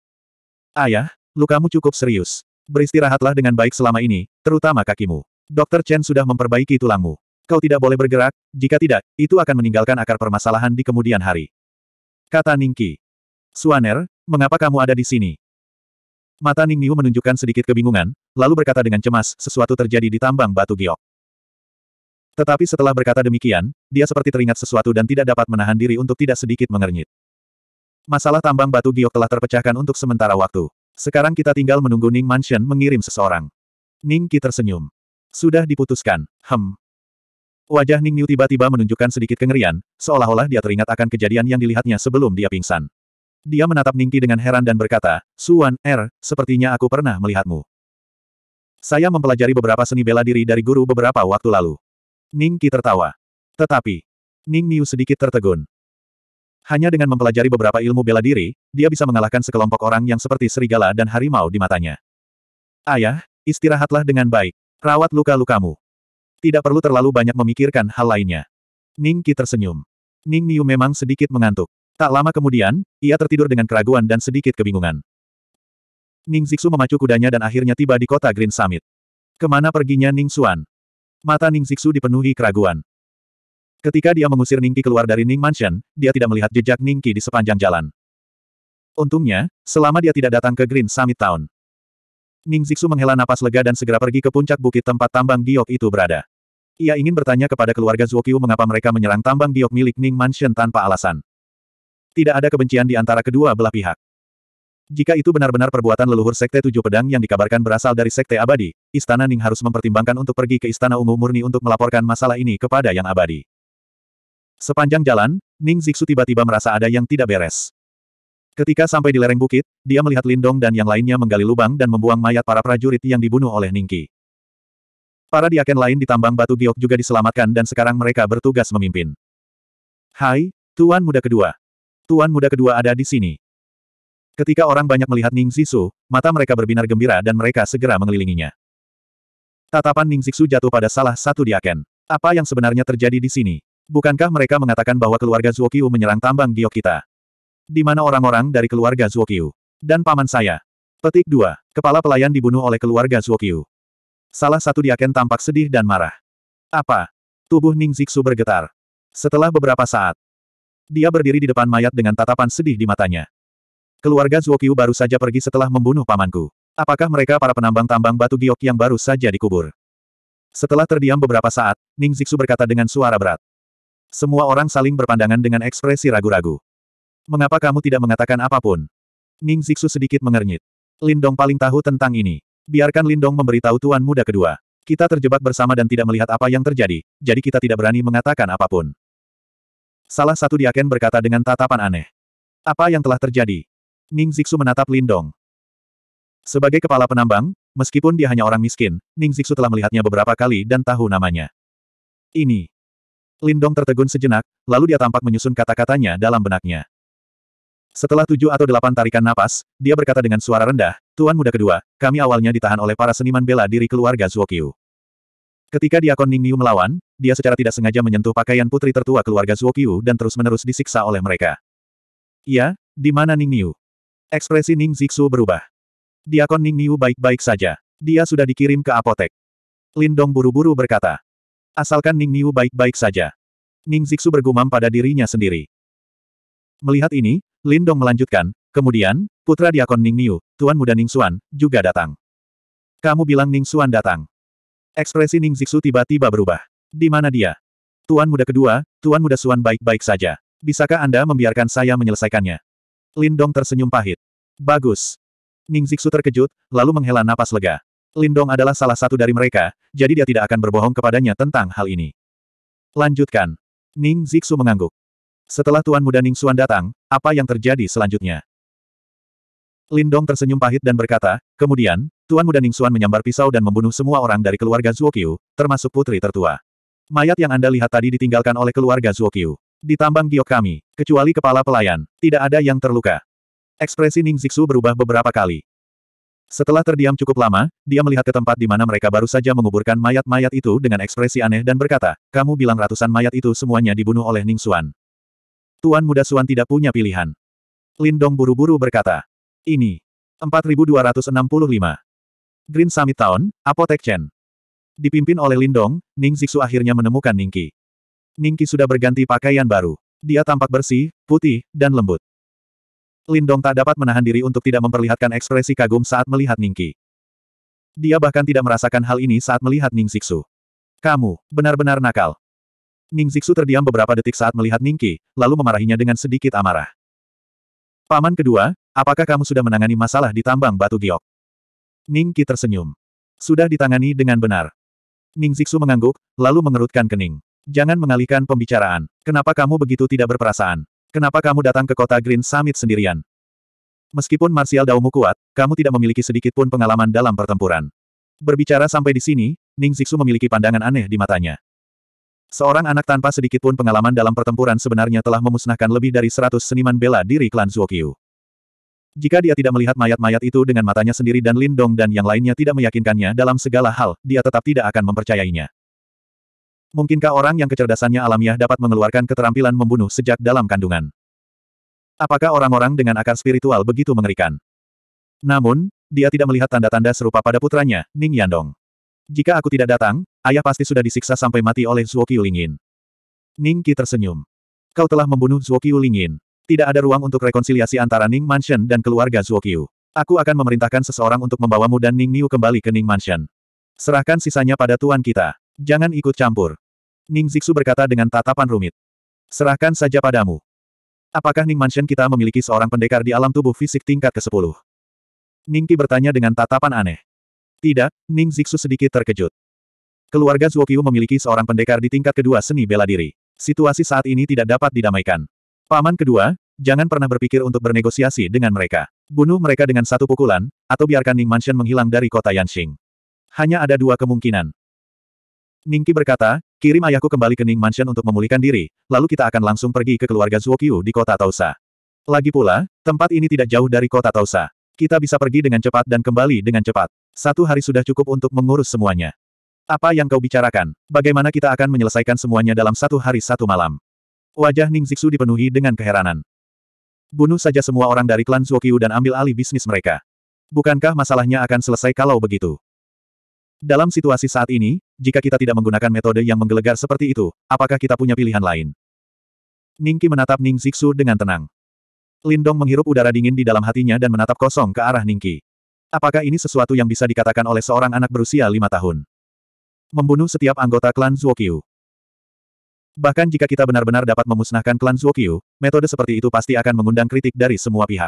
Ayah, lukamu cukup serius. Beristirahatlah dengan baik selama ini, terutama kakimu. Dr. Chen sudah memperbaiki tulangmu. Kau tidak boleh bergerak, jika tidak, itu akan meninggalkan akar permasalahan di kemudian hari. Kata Ningki. Suaner, mengapa kamu ada di sini? Mata Ning Niu menunjukkan sedikit kebingungan, lalu berkata dengan cemas, sesuatu terjadi di tambang batu giok. Tetapi setelah berkata demikian, dia seperti teringat sesuatu dan tidak dapat menahan diri untuk tidak sedikit mengernyit. Masalah tambang batu giok telah terpecahkan untuk sementara waktu. Sekarang kita tinggal menunggu Ning Mansion mengirim seseorang. Ning Qi tersenyum. Sudah diputuskan. Hem. Wajah Ning Niu tiba-tiba menunjukkan sedikit kengerian, seolah-olah dia teringat akan kejadian yang dilihatnya sebelum dia pingsan. Dia menatap Ning Qi dengan heran dan berkata, Suan, Er, sepertinya aku pernah melihatmu. Saya mempelajari beberapa seni bela diri dari guru beberapa waktu lalu. Ning Qi tertawa. Tetapi, Ning Niu sedikit tertegun. Hanya dengan mempelajari beberapa ilmu bela diri, dia bisa mengalahkan sekelompok orang yang seperti serigala dan harimau di matanya. Ayah, istirahatlah dengan baik. Rawat luka-lukamu. Tidak perlu terlalu banyak memikirkan hal lainnya. Ning Qi tersenyum. Ning Niu memang sedikit mengantuk. Tak lama kemudian, ia tertidur dengan keraguan dan sedikit kebingungan. Ning Zixu memacu kudanya dan akhirnya tiba di kota Green Summit. Ke mana perginya Ning Xuan? Mata Ning Zixu dipenuhi keraguan. Ketika dia mengusir Ningki keluar dari Ning Mansion, dia tidak melihat jejak Ningki di sepanjang jalan. Untungnya, selama dia tidak datang ke Green Summit Town. Ning Zixu menghela napas lega dan segera pergi ke puncak bukit tempat tambang giok itu berada. Ia ingin bertanya kepada keluarga Zuokyu mengapa mereka menyerang tambang giok milik Ning Mansion tanpa alasan. Tidak ada kebencian di antara kedua belah pihak. Jika itu benar-benar perbuatan leluhur Sekte Tujuh Pedang yang dikabarkan berasal dari Sekte Abadi, Istana Ning harus mempertimbangkan untuk pergi ke Istana Ungu Murni untuk melaporkan masalah ini kepada Yang Abadi. Sepanjang jalan, Ning Zixu tiba-tiba merasa ada yang tidak beres. Ketika sampai di lereng bukit, dia melihat Lindong dan yang lainnya menggali lubang dan membuang mayat para prajurit yang dibunuh oleh Ningki. Para diaken lain di tambang batu giok juga diselamatkan dan sekarang mereka bertugas memimpin. Hai, Tuan Muda Kedua. Tuan Muda Kedua ada di sini. Ketika orang banyak melihat Ning Zisu, mata mereka berbinar gembira dan mereka segera mengelilinginya. Tatapan Ning Zixu jatuh pada salah satu diaken. Apa yang sebenarnya terjadi di sini? Bukankah mereka mengatakan bahwa keluarga Zuokyu menyerang tambang giok kita? Di mana orang-orang dari keluarga Zuokyu? Dan paman saya? Petik 2. Kepala pelayan dibunuh oleh keluarga Zuokyu. Salah satu diaken tampak sedih dan marah. Apa? Tubuh Ning Zixu bergetar. Setelah beberapa saat, dia berdiri di depan mayat dengan tatapan sedih di matanya. Keluarga Zuokyu baru saja pergi setelah membunuh pamanku. Apakah mereka para penambang tambang batu giok yang baru saja dikubur? Setelah terdiam beberapa saat, Ning Zixu berkata dengan suara berat. Semua orang saling berpandangan dengan ekspresi ragu-ragu. Mengapa kamu tidak mengatakan apa pun? Ning Zixu sedikit mengernyit. Lindong paling tahu tentang ini. Biarkan Lindong memberitahu tuan muda kedua. Kita terjebak bersama dan tidak melihat apa yang terjadi, jadi kita tidak berani mengatakan apa pun. Salah satu diaken berkata dengan tatapan aneh. Apa yang telah terjadi? Ning Zixu menatap Lindong. Sebagai kepala penambang, meskipun dia hanya orang miskin, Ning Zixu telah melihatnya beberapa kali dan tahu namanya. Ini. Lindong tertegun sejenak, lalu dia tampak menyusun kata-katanya dalam benaknya. Setelah tujuh atau delapan tarikan napas, dia berkata dengan suara rendah, Tuan muda kedua, kami awalnya ditahan oleh para seniman bela diri keluarga Zuokyu. Ketika diakon Ning Niu melawan, dia secara tidak sengaja menyentuh pakaian putri tertua keluarga Zuokyu dan terus-menerus disiksa oleh mereka. Iya, di mana Ning Niu? Ekspresi Ning Zixu berubah. Diakon Ning Niu baik-baik saja. Dia sudah dikirim ke apotek. Lindong buru-buru berkata. Asalkan Ning Niu baik-baik saja. Ning Zixu bergumam pada dirinya sendiri. Melihat ini, Lindong melanjutkan, kemudian, putra Diakon Ning Niu, Tuan Muda Ning Xuan, juga datang. Kamu bilang Ning Xuan datang. Ekspresi Ning Zixu tiba-tiba berubah. Di mana dia? Tuan Muda kedua, Tuan Muda Xuan baik-baik saja. Bisakah Anda membiarkan saya menyelesaikannya? Lindong tersenyum pahit. Bagus. Ning Zixu terkejut, lalu menghela napas lega. Lindong adalah salah satu dari mereka, jadi dia tidak akan berbohong kepadanya tentang hal ini. Lanjutkan. Ning Zixu mengangguk. Setelah Tuan Muda Ning Xuan datang, apa yang terjadi selanjutnya? Lindong tersenyum pahit dan berkata, kemudian, Tuan Muda Ning Xuan menyambar pisau dan membunuh semua orang dari keluarga Zuokyu, termasuk putri tertua. Mayat yang Anda lihat tadi ditinggalkan oleh keluarga Zuokyu. Di tambang giok kami, kecuali kepala pelayan, tidak ada yang terluka. Ekspresi Ning Zixu berubah beberapa kali. Setelah terdiam cukup lama, dia melihat ke tempat di mana mereka baru saja menguburkan mayat-mayat itu dengan ekspresi aneh dan berkata, kamu bilang ratusan mayat itu semuanya dibunuh oleh Ning Xuan. Tuan Muda Xuan tidak punya pilihan. Lindong buru-buru berkata. Ini. 4265. Green Summit Town, Apotek Chen. Dipimpin oleh Lindong, Ning Zixu akhirnya menemukan Ningki. Ningki sudah berganti pakaian baru. Dia tampak bersih, putih, dan lembut. Lindong tak dapat menahan diri untuk tidak memperlihatkan ekspresi kagum saat melihat Ningki. Dia bahkan tidak merasakan hal ini saat melihat Ning Zixu. Kamu, benar-benar nakal. Ning Zixu terdiam beberapa detik saat melihat Ningki, lalu memarahinya dengan sedikit amarah. Paman kedua, apakah kamu sudah menangani masalah di tambang batu giok? Ningki tersenyum. Sudah ditangani dengan benar. Ning Zixu mengangguk, lalu mengerutkan kening. Jangan mengalihkan pembicaraan. Kenapa kamu begitu tidak berperasaan? Kenapa kamu datang ke kota Green Summit sendirian? Meskipun martial daumu kuat, kamu tidak memiliki sedikit pun pengalaman dalam pertempuran. Berbicara sampai di sini, Ning Zixu memiliki pandangan aneh di matanya. Seorang anak tanpa sedikit pun pengalaman dalam pertempuran sebenarnya telah memusnahkan lebih dari seratus seniman bela diri klan Zuokyu. Jika dia tidak melihat mayat-mayat itu dengan matanya sendiri dan Lindong dan yang lainnya tidak meyakinkannya dalam segala hal, dia tetap tidak akan mempercayainya. Mungkinkah orang yang kecerdasannya alamiah dapat mengeluarkan keterampilan membunuh sejak dalam kandungan? Apakah orang-orang dengan akar spiritual begitu mengerikan? Namun, dia tidak melihat tanda-tanda serupa pada putranya, Ning Yandong. Jika aku tidak datang, ayah pasti sudah disiksa sampai mati oleh Zuo Lingin. Ning Qi tersenyum. Kau telah membunuh Zuo Lingin. Tidak ada ruang untuk rekonsiliasi antara Ning Mansion dan keluarga Zuo Aku akan memerintahkan seseorang untuk membawamu dan Ning Niu kembali ke Ning Mansion. Serahkan sisanya pada tuan kita. Jangan ikut campur. Ning Zixu berkata dengan tatapan rumit. Serahkan saja padamu. Apakah Ning Mansion kita memiliki seorang pendekar di alam tubuh fisik tingkat ke-10? Ning Qi bertanya dengan tatapan aneh. Tidak, Ning Zixu sedikit terkejut. Keluarga Zuokyu memiliki seorang pendekar di tingkat kedua seni bela diri. Situasi saat ini tidak dapat didamaikan. Paman kedua, jangan pernah berpikir untuk bernegosiasi dengan mereka. Bunuh mereka dengan satu pukulan, atau biarkan Ning Mansion menghilang dari kota Yanxing. Hanya ada dua kemungkinan. Ningki berkata, kirim ayahku kembali ke Ning Mansion untuk memulihkan diri, lalu kita akan langsung pergi ke keluarga Zuokyu di kota Tausa. Lagi pula, tempat ini tidak jauh dari kota Tausa. Kita bisa pergi dengan cepat dan kembali dengan cepat. Satu hari sudah cukup untuk mengurus semuanya. Apa yang kau bicarakan? Bagaimana kita akan menyelesaikan semuanya dalam satu hari satu malam? Wajah Ning Zixu dipenuhi dengan keheranan. Bunuh saja semua orang dari klan Zuokyu dan ambil alih bisnis mereka. Bukankah masalahnya akan selesai kalau begitu? Dalam situasi saat ini, jika kita tidak menggunakan metode yang menggelegar seperti itu, apakah kita punya pilihan lain? Ningki menatap Ning Zixu dengan tenang. Lindong menghirup udara dingin di dalam hatinya dan menatap kosong ke arah Ningki. Apakah ini sesuatu yang bisa dikatakan oleh seorang anak berusia lima tahun? Membunuh setiap anggota klan Zuokyu. Bahkan jika kita benar-benar dapat memusnahkan klan Zuokyu, metode seperti itu pasti akan mengundang kritik dari semua pihak.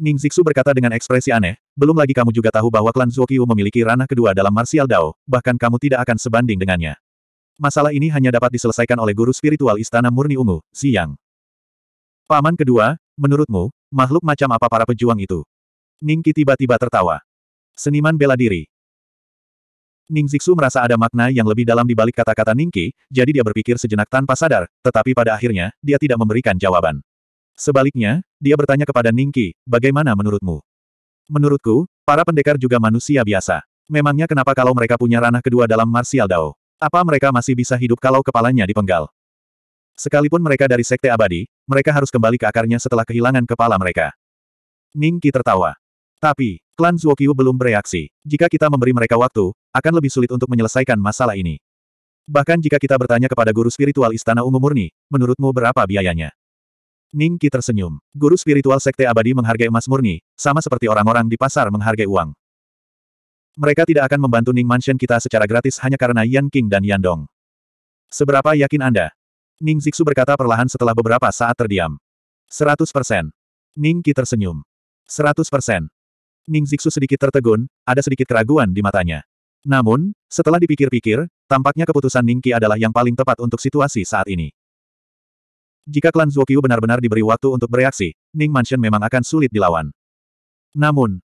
Ning Zixu berkata dengan ekspresi aneh, belum lagi kamu juga tahu bahwa klan Zuokyu memiliki ranah kedua dalam martial Dao, bahkan kamu tidak akan sebanding dengannya. Masalah ini hanya dapat diselesaikan oleh guru spiritual Istana Murni Ungu, Ziyang. Paman kedua, menurutmu, makhluk macam apa para pejuang itu? Ningki tiba-tiba tertawa. Seniman bela diri. Ning Zixu merasa ada makna yang lebih dalam di balik kata-kata Ningki, jadi dia berpikir sejenak tanpa sadar, tetapi pada akhirnya, dia tidak memberikan jawaban. Sebaliknya, dia bertanya kepada Ningki, bagaimana menurutmu? Menurutku, para pendekar juga manusia biasa. Memangnya kenapa kalau mereka punya ranah kedua dalam martial Dao? Apa mereka masih bisa hidup kalau kepalanya dipenggal? Sekalipun mereka dari Sekte Abadi, mereka harus kembali ke akarnya setelah kehilangan kepala mereka. Ningki tertawa. Tapi, klan Zuokyu belum bereaksi. Jika kita memberi mereka waktu, akan lebih sulit untuk menyelesaikan masalah ini. Bahkan jika kita bertanya kepada guru spiritual Istana Ungu Murni, menurutmu berapa biayanya? Ning Qi tersenyum. Guru spiritual Sekte Abadi menghargai emas murni, sama seperti orang-orang di pasar menghargai uang. Mereka tidak akan membantu Ning Mansion kita secara gratis hanya karena Yan King dan Yan Dong. Seberapa yakin Anda? Ning Zixu berkata perlahan setelah beberapa saat terdiam. 100%. Ning Qi tersenyum. 100%. Ning Zixu sedikit tertegun, ada sedikit keraguan di matanya. Namun, setelah dipikir-pikir, tampaknya keputusan Ningki adalah yang paling tepat untuk situasi saat ini. Jika klan Zuokyu benar-benar diberi waktu untuk bereaksi, Ning Mansion memang akan sulit dilawan. Namun,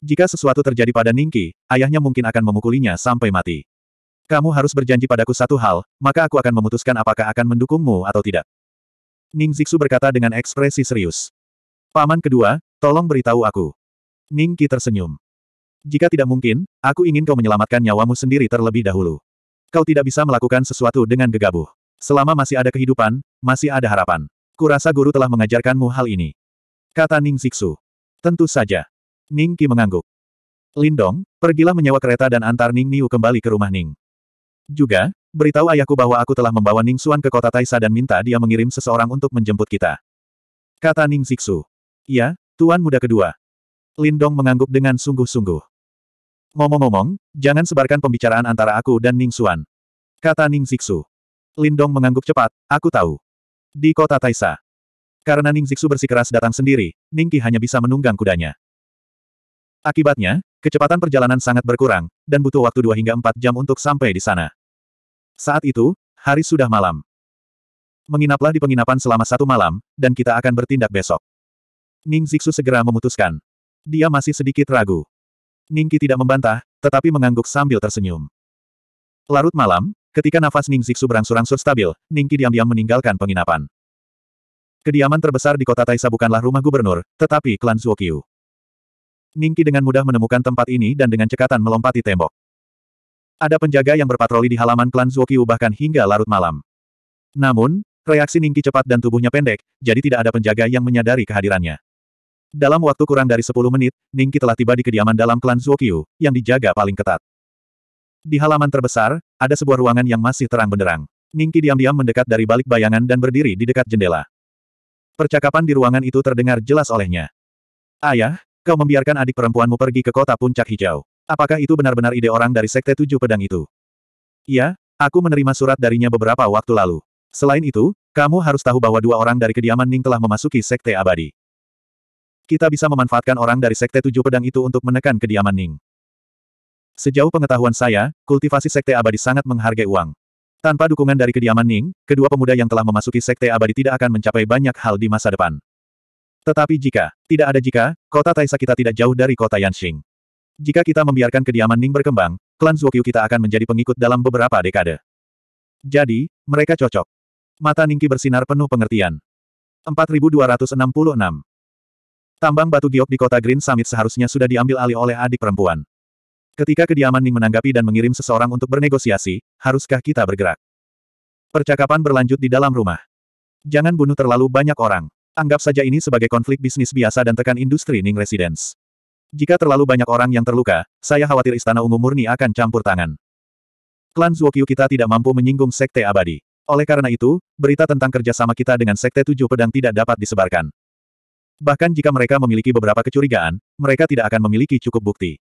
jika sesuatu terjadi pada Ningki, ayahnya mungkin akan memukulinya sampai mati. Kamu harus berjanji padaku satu hal, maka aku akan memutuskan apakah akan mendukungmu atau tidak. Ning Zixu berkata dengan ekspresi serius. Paman kedua, tolong beritahu aku. Ningki tersenyum. Jika tidak mungkin, aku ingin kau menyelamatkan nyawamu sendiri terlebih dahulu. Kau tidak bisa melakukan sesuatu dengan gegabah. Selama masih ada kehidupan, masih ada harapan. Kurasa guru telah mengajarkanmu hal ini. Kata Ning Zixu. Tentu saja. Ning Qi mengangguk. Lindong, pergilah menyewa kereta dan antar Ning Niu kembali ke rumah Ning. Juga, beritahu ayahku bahwa aku telah membawa Ning Xuan ke kota Taisa dan minta dia mengirim seseorang untuk menjemput kita. Kata Ning Zixu. Ya, tuan muda kedua. Lindong mengangguk dengan sungguh-sungguh. Ngomong-ngomong, jangan sebarkan pembicaraan antara aku dan Ning Xuan. Kata Ning Zixu. Lindong mengangguk cepat, aku tahu. Di kota Taisa. Karena Ning Zixu bersikeras datang sendiri, Ning Qi hanya bisa menunggang kudanya. Akibatnya, kecepatan perjalanan sangat berkurang, dan butuh waktu dua hingga empat jam untuk sampai di sana. Saat itu, hari sudah malam. Menginaplah di penginapan selama satu malam, dan kita akan bertindak besok. Ning Zixu segera memutuskan. Dia masih sedikit ragu. Ningki tidak membantah, tetapi mengangguk sambil tersenyum. Larut malam, ketika nafas Ning Zixu berangsur-angsur stabil, Ningki diam-diam meninggalkan penginapan. Kediaman terbesar di kota Taisa bukanlah rumah gubernur, tetapi klan Zuokyu. Ningki dengan mudah menemukan tempat ini dan dengan cekatan melompati tembok. Ada penjaga yang berpatroli di halaman klan Zuokyu bahkan hingga larut malam. Namun, reaksi Ningki cepat dan tubuhnya pendek, jadi tidak ada penjaga yang menyadari kehadirannya. Dalam waktu kurang dari 10 menit, Ningki telah tiba di kediaman dalam klan Zuokyu, yang dijaga paling ketat. Di halaman terbesar, ada sebuah ruangan yang masih terang benderang. Ningki diam-diam mendekat dari balik bayangan dan berdiri di dekat jendela. Percakapan di ruangan itu terdengar jelas olehnya. Ayah, kau membiarkan adik perempuanmu pergi ke kota puncak hijau. Apakah itu benar-benar ide orang dari Sekte Tujuh Pedang itu? Iya, aku menerima surat darinya beberapa waktu lalu. Selain itu, kamu harus tahu bahwa dua orang dari kediaman Ning telah memasuki Sekte Abadi. Kita bisa memanfaatkan orang dari Sekte Tujuh Pedang itu untuk menekan kediaman Ning. Sejauh pengetahuan saya, kultivasi Sekte Abadi sangat menghargai uang. Tanpa dukungan dari kediaman Ning, kedua pemuda yang telah memasuki Sekte Abadi tidak akan mencapai banyak hal di masa depan. Tetapi jika, tidak ada jika, kota Taisa kita tidak jauh dari kota Yanxing. Jika kita membiarkan kediaman Ning berkembang, klan Zuokyu kita akan menjadi pengikut dalam beberapa dekade. Jadi, mereka cocok. Mata Ningki bersinar penuh pengertian. 4266. Tambang batu giok di kota Green Summit seharusnya sudah diambil alih oleh adik perempuan. Ketika kediaman Ning menanggapi dan mengirim seseorang untuk bernegosiasi, haruskah kita bergerak? Percakapan berlanjut di dalam rumah. Jangan bunuh terlalu banyak orang. Anggap saja ini sebagai konflik bisnis biasa dan tekan industri Ning Residence. Jika terlalu banyak orang yang terluka, saya khawatir Istana Ungu Murni akan campur tangan. Klan Zuokyu kita tidak mampu menyinggung Sekte Abadi. Oleh karena itu, berita tentang kerjasama kita dengan Sekte Tujuh Pedang tidak dapat disebarkan. Bahkan jika mereka memiliki beberapa kecurigaan, mereka tidak akan memiliki cukup bukti.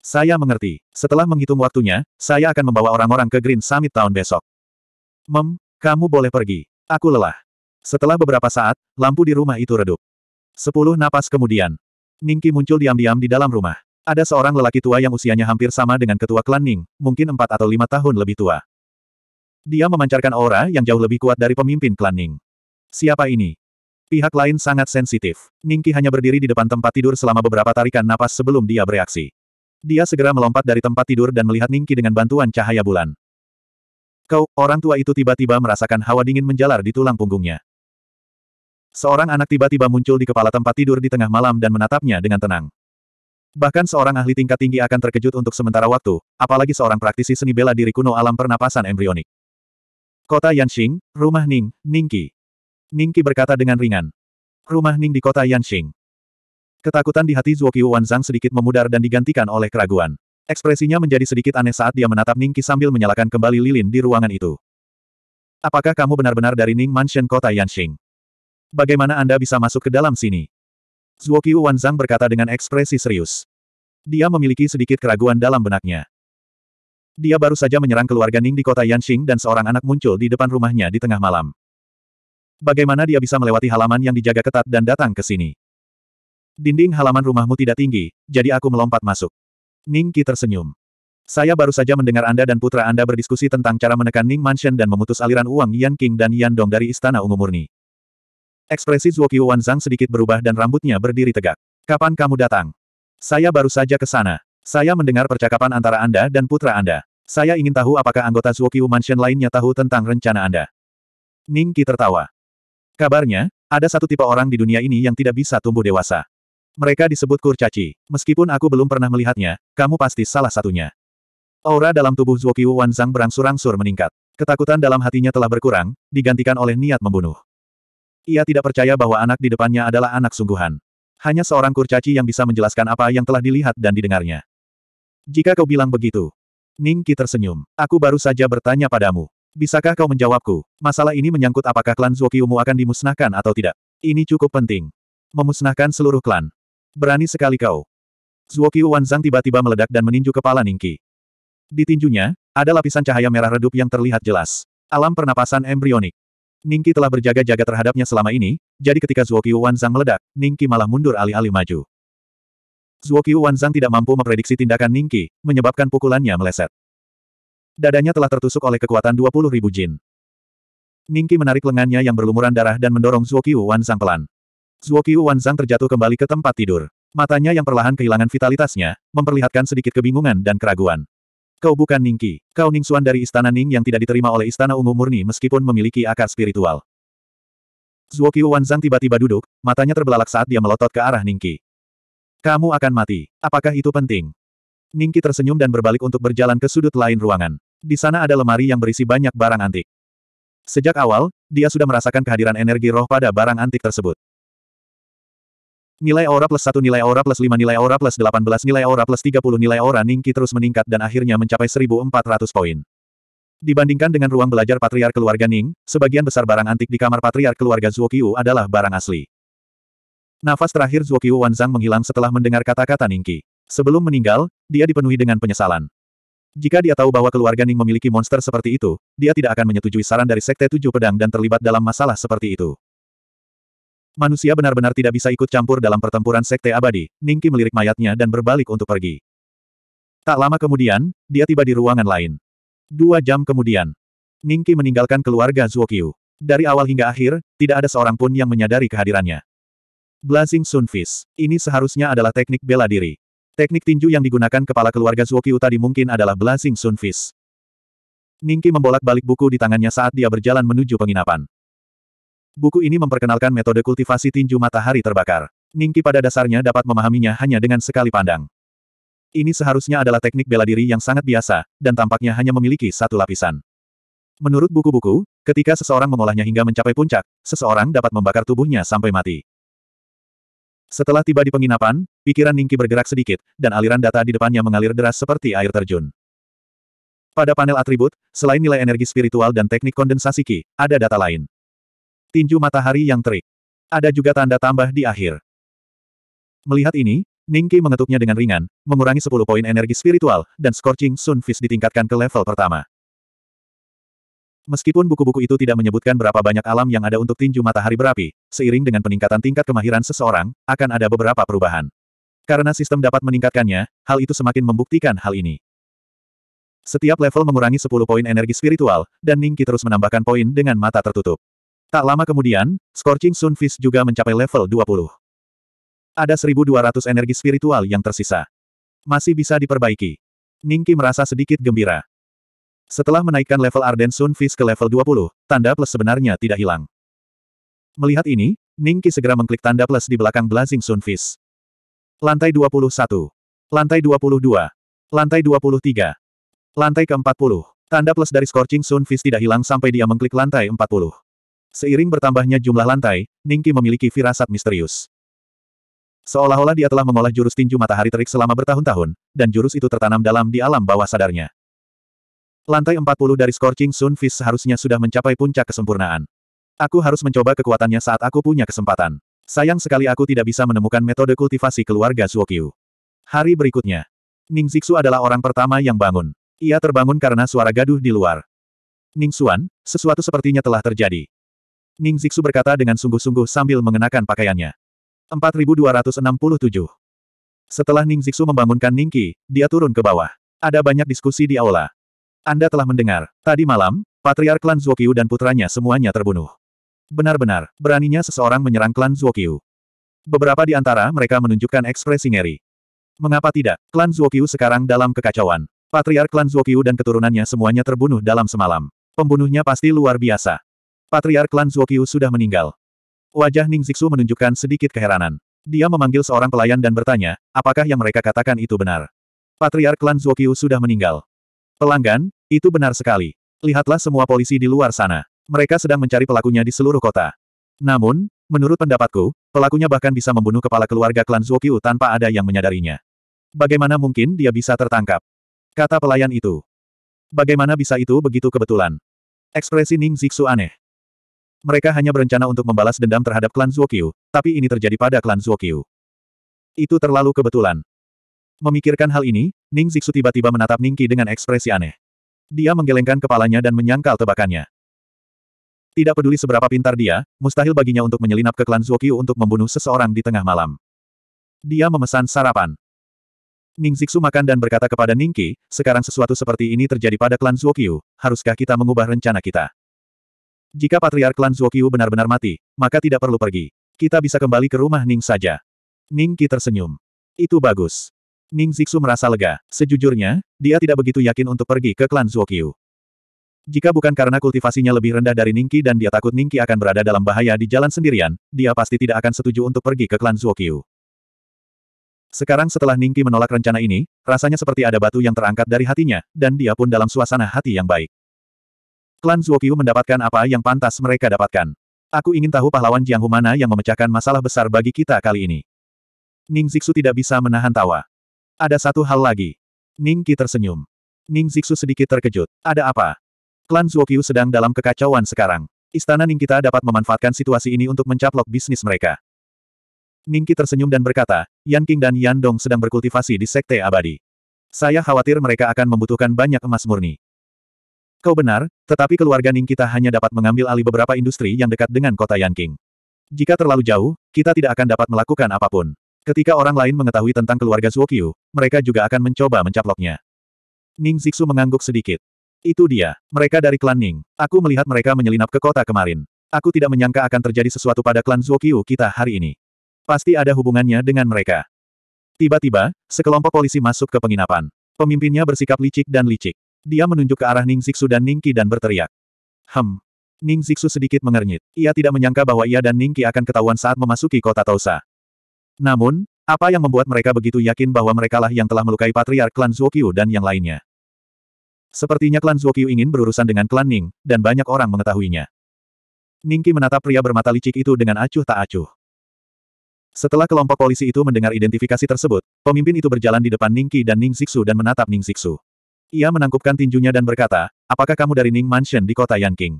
Saya mengerti. Setelah menghitung waktunya, saya akan membawa orang-orang ke Green Summit tahun besok. Mem, kamu boleh pergi. Aku lelah. Setelah beberapa saat, lampu di rumah itu redup. Sepuluh napas kemudian, Ningki muncul diam-diam di dalam rumah. Ada seorang lelaki tua yang usianya hampir sama dengan ketua klan Ning, mungkin empat atau lima tahun lebih tua. Dia memancarkan aura yang jauh lebih kuat dari pemimpin klan Ning. Siapa ini? Pihak lain sangat sensitif. Ningki hanya berdiri di depan tempat tidur selama beberapa tarikan napas sebelum dia bereaksi. Dia segera melompat dari tempat tidur dan melihat Ningki dengan bantuan cahaya bulan. Kau, orang tua itu tiba-tiba merasakan hawa dingin menjalar di tulang punggungnya. Seorang anak tiba-tiba muncul di kepala tempat tidur di tengah malam dan menatapnya dengan tenang. Bahkan seorang ahli tingkat tinggi akan terkejut untuk sementara waktu, apalagi seorang praktisi seni bela diri kuno alam pernapasan embrionik. Kota Yanxing, rumah Ning, Ningki. Ningki berkata dengan ringan. Rumah Ning di kota Yanxing. Ketakutan di hati Zuoqiu Wanzang sedikit memudar dan digantikan oleh keraguan. Ekspresinya menjadi sedikit aneh saat dia menatap Ningki sambil menyalakan kembali lilin di ruangan itu. Apakah kamu benar-benar dari Ning Mansion kota Yanxing? Bagaimana Anda bisa masuk ke dalam sini? Zuoqiu Wanzang berkata dengan ekspresi serius. Dia memiliki sedikit keraguan dalam benaknya. Dia baru saja menyerang keluarga Ning di kota Yanxing dan seorang anak muncul di depan rumahnya di tengah malam. Bagaimana dia bisa melewati halaman yang dijaga ketat dan datang ke sini? Dinding halaman rumahmu tidak tinggi, jadi aku melompat masuk. Ning Qi tersenyum. Saya baru saja mendengar Anda dan putra Anda berdiskusi tentang cara menekan Ning Mansion dan memutus aliran uang Yan King dan Yan Dong dari Istana Ungu Murni. Ekspresi Zuokyu Wanzang sedikit berubah dan rambutnya berdiri tegak. Kapan kamu datang? Saya baru saja ke sana. Saya mendengar percakapan antara Anda dan putra Anda. Saya ingin tahu apakah anggota Zuokyu Mansion lainnya tahu tentang rencana Anda. Ning Qi tertawa. Kabarnya, ada satu tipe orang di dunia ini yang tidak bisa tumbuh dewasa. Mereka disebut kurcaci. Meskipun aku belum pernah melihatnya, kamu pasti salah satunya. Aura dalam tubuh Zuokyu Wanzang berangsur-angsur meningkat. Ketakutan dalam hatinya telah berkurang, digantikan oleh niat membunuh. Ia tidak percaya bahwa anak di depannya adalah anak sungguhan. Hanya seorang kurcaci yang bisa menjelaskan apa yang telah dilihat dan didengarnya. Jika kau bilang begitu. Ning Qi tersenyum. Aku baru saja bertanya padamu. Bisakah kau menjawabku? Masalah ini menyangkut apakah klan Zuoqiumu akan dimusnahkan atau tidak. Ini cukup penting. Memusnahkan seluruh klan. Berani sekali kau. Zuoqiu Wanzang tiba-tiba meledak dan meninju kepala Ning Qi. Di tinjunya, ada lapisan cahaya merah redup yang terlihat jelas. Alam pernapasan embrionik. Ningki telah berjaga-jaga terhadapnya selama ini, jadi ketika Zuoqiu Wanzang meledak, Ningki malah mundur alih-alih maju. Zuokyu Wanzang tidak mampu memprediksi tindakan Ningki, menyebabkan pukulannya meleset. Dadanya telah tertusuk oleh kekuatan 20 ribu jin. Ningki menarik lengannya yang berlumuran darah dan mendorong Zuokyu Wanzang pelan. Zuokyu Wanzang terjatuh kembali ke tempat tidur. Matanya yang perlahan kehilangan vitalitasnya, memperlihatkan sedikit kebingungan dan keraguan. Kau bukan Ningki. Kau Ningsuan dari Istana Ning yang tidak diterima oleh Istana Ungu Murni meskipun memiliki akar spiritual. Zuokyu Wanzang tiba-tiba duduk, matanya terbelalak saat dia melotot ke arah Ningki. Kamu akan mati. Apakah itu penting? Ningki tersenyum dan berbalik untuk berjalan ke sudut lain ruangan. Di sana ada lemari yang berisi banyak barang antik. Sejak awal, dia sudah merasakan kehadiran energi roh pada barang antik tersebut. Nilai aura plus 1 nilai aura plus 5 nilai aura plus 18 nilai aura plus 30 nilai aura Ningki terus meningkat dan akhirnya mencapai 1400 poin. Dibandingkan dengan ruang belajar patriar keluarga Ning, sebagian besar barang antik di kamar patriar keluarga Zuokyu adalah barang asli. Nafas terakhir Zuokyu Wanzang menghilang setelah mendengar kata-kata Ningki. Sebelum meninggal, dia dipenuhi dengan penyesalan. Jika dia tahu bahwa keluarga Ning memiliki monster seperti itu, dia tidak akan menyetujui saran dari Sekte Tujuh Pedang dan terlibat dalam masalah seperti itu. Manusia benar-benar tidak bisa ikut campur dalam pertempuran Sekte Abadi, Ningki melirik mayatnya dan berbalik untuk pergi. Tak lama kemudian, dia tiba di ruangan lain. Dua jam kemudian, Ningki meninggalkan keluarga Zuokyu. Dari awal hingga akhir, tidak ada seorang pun yang menyadari kehadirannya. Blazing Sun Fist. Ini seharusnya adalah teknik bela diri. Teknik tinju yang digunakan kepala keluarga Zuokyu tadi mungkin adalah Blazing Sun Fist. Ningki membolak-balik buku di tangannya saat dia berjalan menuju penginapan. Buku ini memperkenalkan metode kultivasi tinju matahari terbakar. Ningki pada dasarnya dapat memahaminya hanya dengan sekali pandang. Ini seharusnya adalah teknik bela diri yang sangat biasa, dan tampaknya hanya memiliki satu lapisan. Menurut buku-buku, ketika seseorang mengolahnya hingga mencapai puncak, seseorang dapat membakar tubuhnya sampai mati. Setelah tiba di penginapan, pikiran Ningki bergerak sedikit, dan aliran data di depannya mengalir deras seperti air terjun. Pada panel atribut, selain nilai energi spiritual dan teknik kondensasi Ki, ada data lain. Tinju matahari yang terik. Ada juga tanda tambah di akhir. Melihat ini, Ningki mengetuknya dengan ringan, mengurangi 10 poin energi spiritual, dan Scorching Sun Fist ditingkatkan ke level pertama. Meskipun buku-buku itu tidak menyebutkan berapa banyak alam yang ada untuk tinju matahari berapi, seiring dengan peningkatan tingkat kemahiran seseorang, akan ada beberapa perubahan. Karena sistem dapat meningkatkannya, hal itu semakin membuktikan hal ini. Setiap level mengurangi 10 poin energi spiritual, dan Ningki terus menambahkan poin dengan mata tertutup. Tak lama kemudian, Scorching Sun Fist juga mencapai level 20. Ada 1200 energi spiritual yang tersisa. Masih bisa diperbaiki. Ningki merasa sedikit gembira. Setelah menaikkan level Arden Sun Fist ke level 20, tanda plus sebenarnya tidak hilang. Melihat ini, Ningki segera mengklik tanda plus di belakang Blazing Sun Fist. Lantai 21. Lantai 22. Lantai 23. Lantai ke-40. Tanda plus dari Scorching Sun Fist tidak hilang sampai dia mengklik lantai 40. Seiring bertambahnya jumlah lantai, Ningki memiliki firasat misterius. Seolah-olah dia telah mengolah jurus tinju matahari terik selama bertahun-tahun, dan jurus itu tertanam dalam di alam bawah sadarnya. Lantai 40 dari Scorching Sun Fist seharusnya sudah mencapai puncak kesempurnaan. Aku harus mencoba kekuatannya saat aku punya kesempatan. Sayang sekali aku tidak bisa menemukan metode kultivasi keluarga Suokyu. Hari berikutnya, Ning Zixu adalah orang pertama yang bangun. Ia terbangun karena suara gaduh di luar. Ning Xuan, sesuatu sepertinya telah terjadi. Ning Zixu berkata dengan sungguh-sungguh sambil mengenakan pakaiannya. 4267. Setelah Ning Zixu membangunkan Ningqi, dia turun ke bawah. Ada banyak diskusi di aula. Anda telah mendengar, tadi malam, Patriark klan Zuokyu dan putranya semuanya terbunuh. Benar-benar, beraninya seseorang menyerang klan Zuokyu. Beberapa di antara mereka menunjukkan ekspresi ngeri. Mengapa tidak, klan Zuokyu sekarang dalam kekacauan. Patriark klan Zuokyu dan keturunannya semuanya terbunuh dalam semalam. Pembunuhnya pasti luar biasa. Patriark klan Zuokyu sudah meninggal. Wajah Ning Zixu menunjukkan sedikit keheranan. Dia memanggil seorang pelayan dan bertanya, apakah yang mereka katakan itu benar. Patriark klan Zuokyu sudah meninggal. Pelanggan, itu benar sekali. Lihatlah semua polisi di luar sana. Mereka sedang mencari pelakunya di seluruh kota. Namun, menurut pendapatku, pelakunya bahkan bisa membunuh kepala keluarga klan Zuokyu tanpa ada yang menyadarinya. Bagaimana mungkin dia bisa tertangkap? Kata pelayan itu. Bagaimana bisa itu begitu kebetulan? Ekspresi Ning Zixu aneh. Mereka hanya berencana untuk membalas dendam terhadap klan Zuokyu, tapi ini terjadi pada klan Zuokyu. Itu terlalu kebetulan. Memikirkan hal ini, Ning Zixu tiba-tiba menatap Ningqi dengan ekspresi aneh. Dia menggelengkan kepalanya dan menyangkal tebakannya. Tidak peduli seberapa pintar dia, mustahil baginya untuk menyelinap ke klan Zuokyu untuk membunuh seseorang di tengah malam. Dia memesan sarapan. Ning Zixu makan dan berkata kepada Ningqi, sekarang sesuatu seperti ini terjadi pada klan Zuokyu, haruskah kita mengubah rencana kita? Jika Patriark klan Zuokyu benar-benar mati, maka tidak perlu pergi. Kita bisa kembali ke rumah Ning saja. Ning Qi tersenyum. Itu bagus. Ning Zixu merasa lega. Sejujurnya, dia tidak begitu yakin untuk pergi ke klan Zuokyu. Jika bukan karena kultivasinya lebih rendah dari Ningqi dan dia takut Ningqi akan berada dalam bahaya di jalan sendirian, dia pasti tidak akan setuju untuk pergi ke klan Zuokyu. Sekarang setelah Ningqi menolak rencana ini, rasanya seperti ada batu yang terangkat dari hatinya, dan dia pun dalam suasana hati yang baik. Klan Zuokyu mendapatkan apa yang pantas mereka dapatkan. Aku ingin tahu pahlawan Jianghu mana yang memecahkan masalah besar bagi kita kali ini. Ning Zixu tidak bisa menahan tawa. Ada satu hal lagi. Ning Qi tersenyum. Ning Zixu sedikit terkejut. Ada apa? Klan Zuokyu sedang dalam kekacauan sekarang. Istana Ning kita dapat memanfaatkan situasi ini untuk mencaplok bisnis mereka. Ning Qi tersenyum dan berkata, Yan King dan Yan Dong sedang berkultivasi di Sekte Abadi. Saya khawatir mereka akan membutuhkan banyak emas murni. Kau benar, tetapi keluarga Ning kita hanya dapat mengambil alih beberapa industri yang dekat dengan kota Yanqing. Jika terlalu jauh, kita tidak akan dapat melakukan apa pun. Ketika orang lain mengetahui tentang keluarga Suokyu, mereka juga akan mencoba mencaploknya. Ning Zixu mengangguk sedikit. Itu dia, mereka dari klan Ning. Aku melihat mereka menyelinap ke kota kemarin. Aku tidak menyangka akan terjadi sesuatu pada klan Zuokyu kita hari ini. Pasti ada hubungannya dengan mereka. Tiba-tiba, sekelompok polisi masuk ke penginapan. Pemimpinnya bersikap licik dan licik. Dia menunjuk ke arah Ning Zixu dan Ning Qi dan berteriak. Hem. Ning Zixu sedikit mengernyit. Ia tidak menyangka bahwa ia dan Ning Qi akan ketahuan saat memasuki kota Tausa. Namun, apa yang membuat mereka begitu yakin bahwa merekalah yang telah melukai patriark klan Zuokyu dan yang lainnya? Sepertinya klan Zuokyu ingin berurusan dengan klan Ning, dan banyak orang mengetahuinya. Ning Qi menatap pria bermata licik itu dengan acuh tak acuh. Setelah kelompok polisi itu mendengar identifikasi tersebut, pemimpin itu berjalan di depan Ningki dan Ning Zixu dan menatap Ning Zixu. Ia menangkupkan tinjunya dan berkata, apakah kamu dari Ning Mansion di kota Yanqing?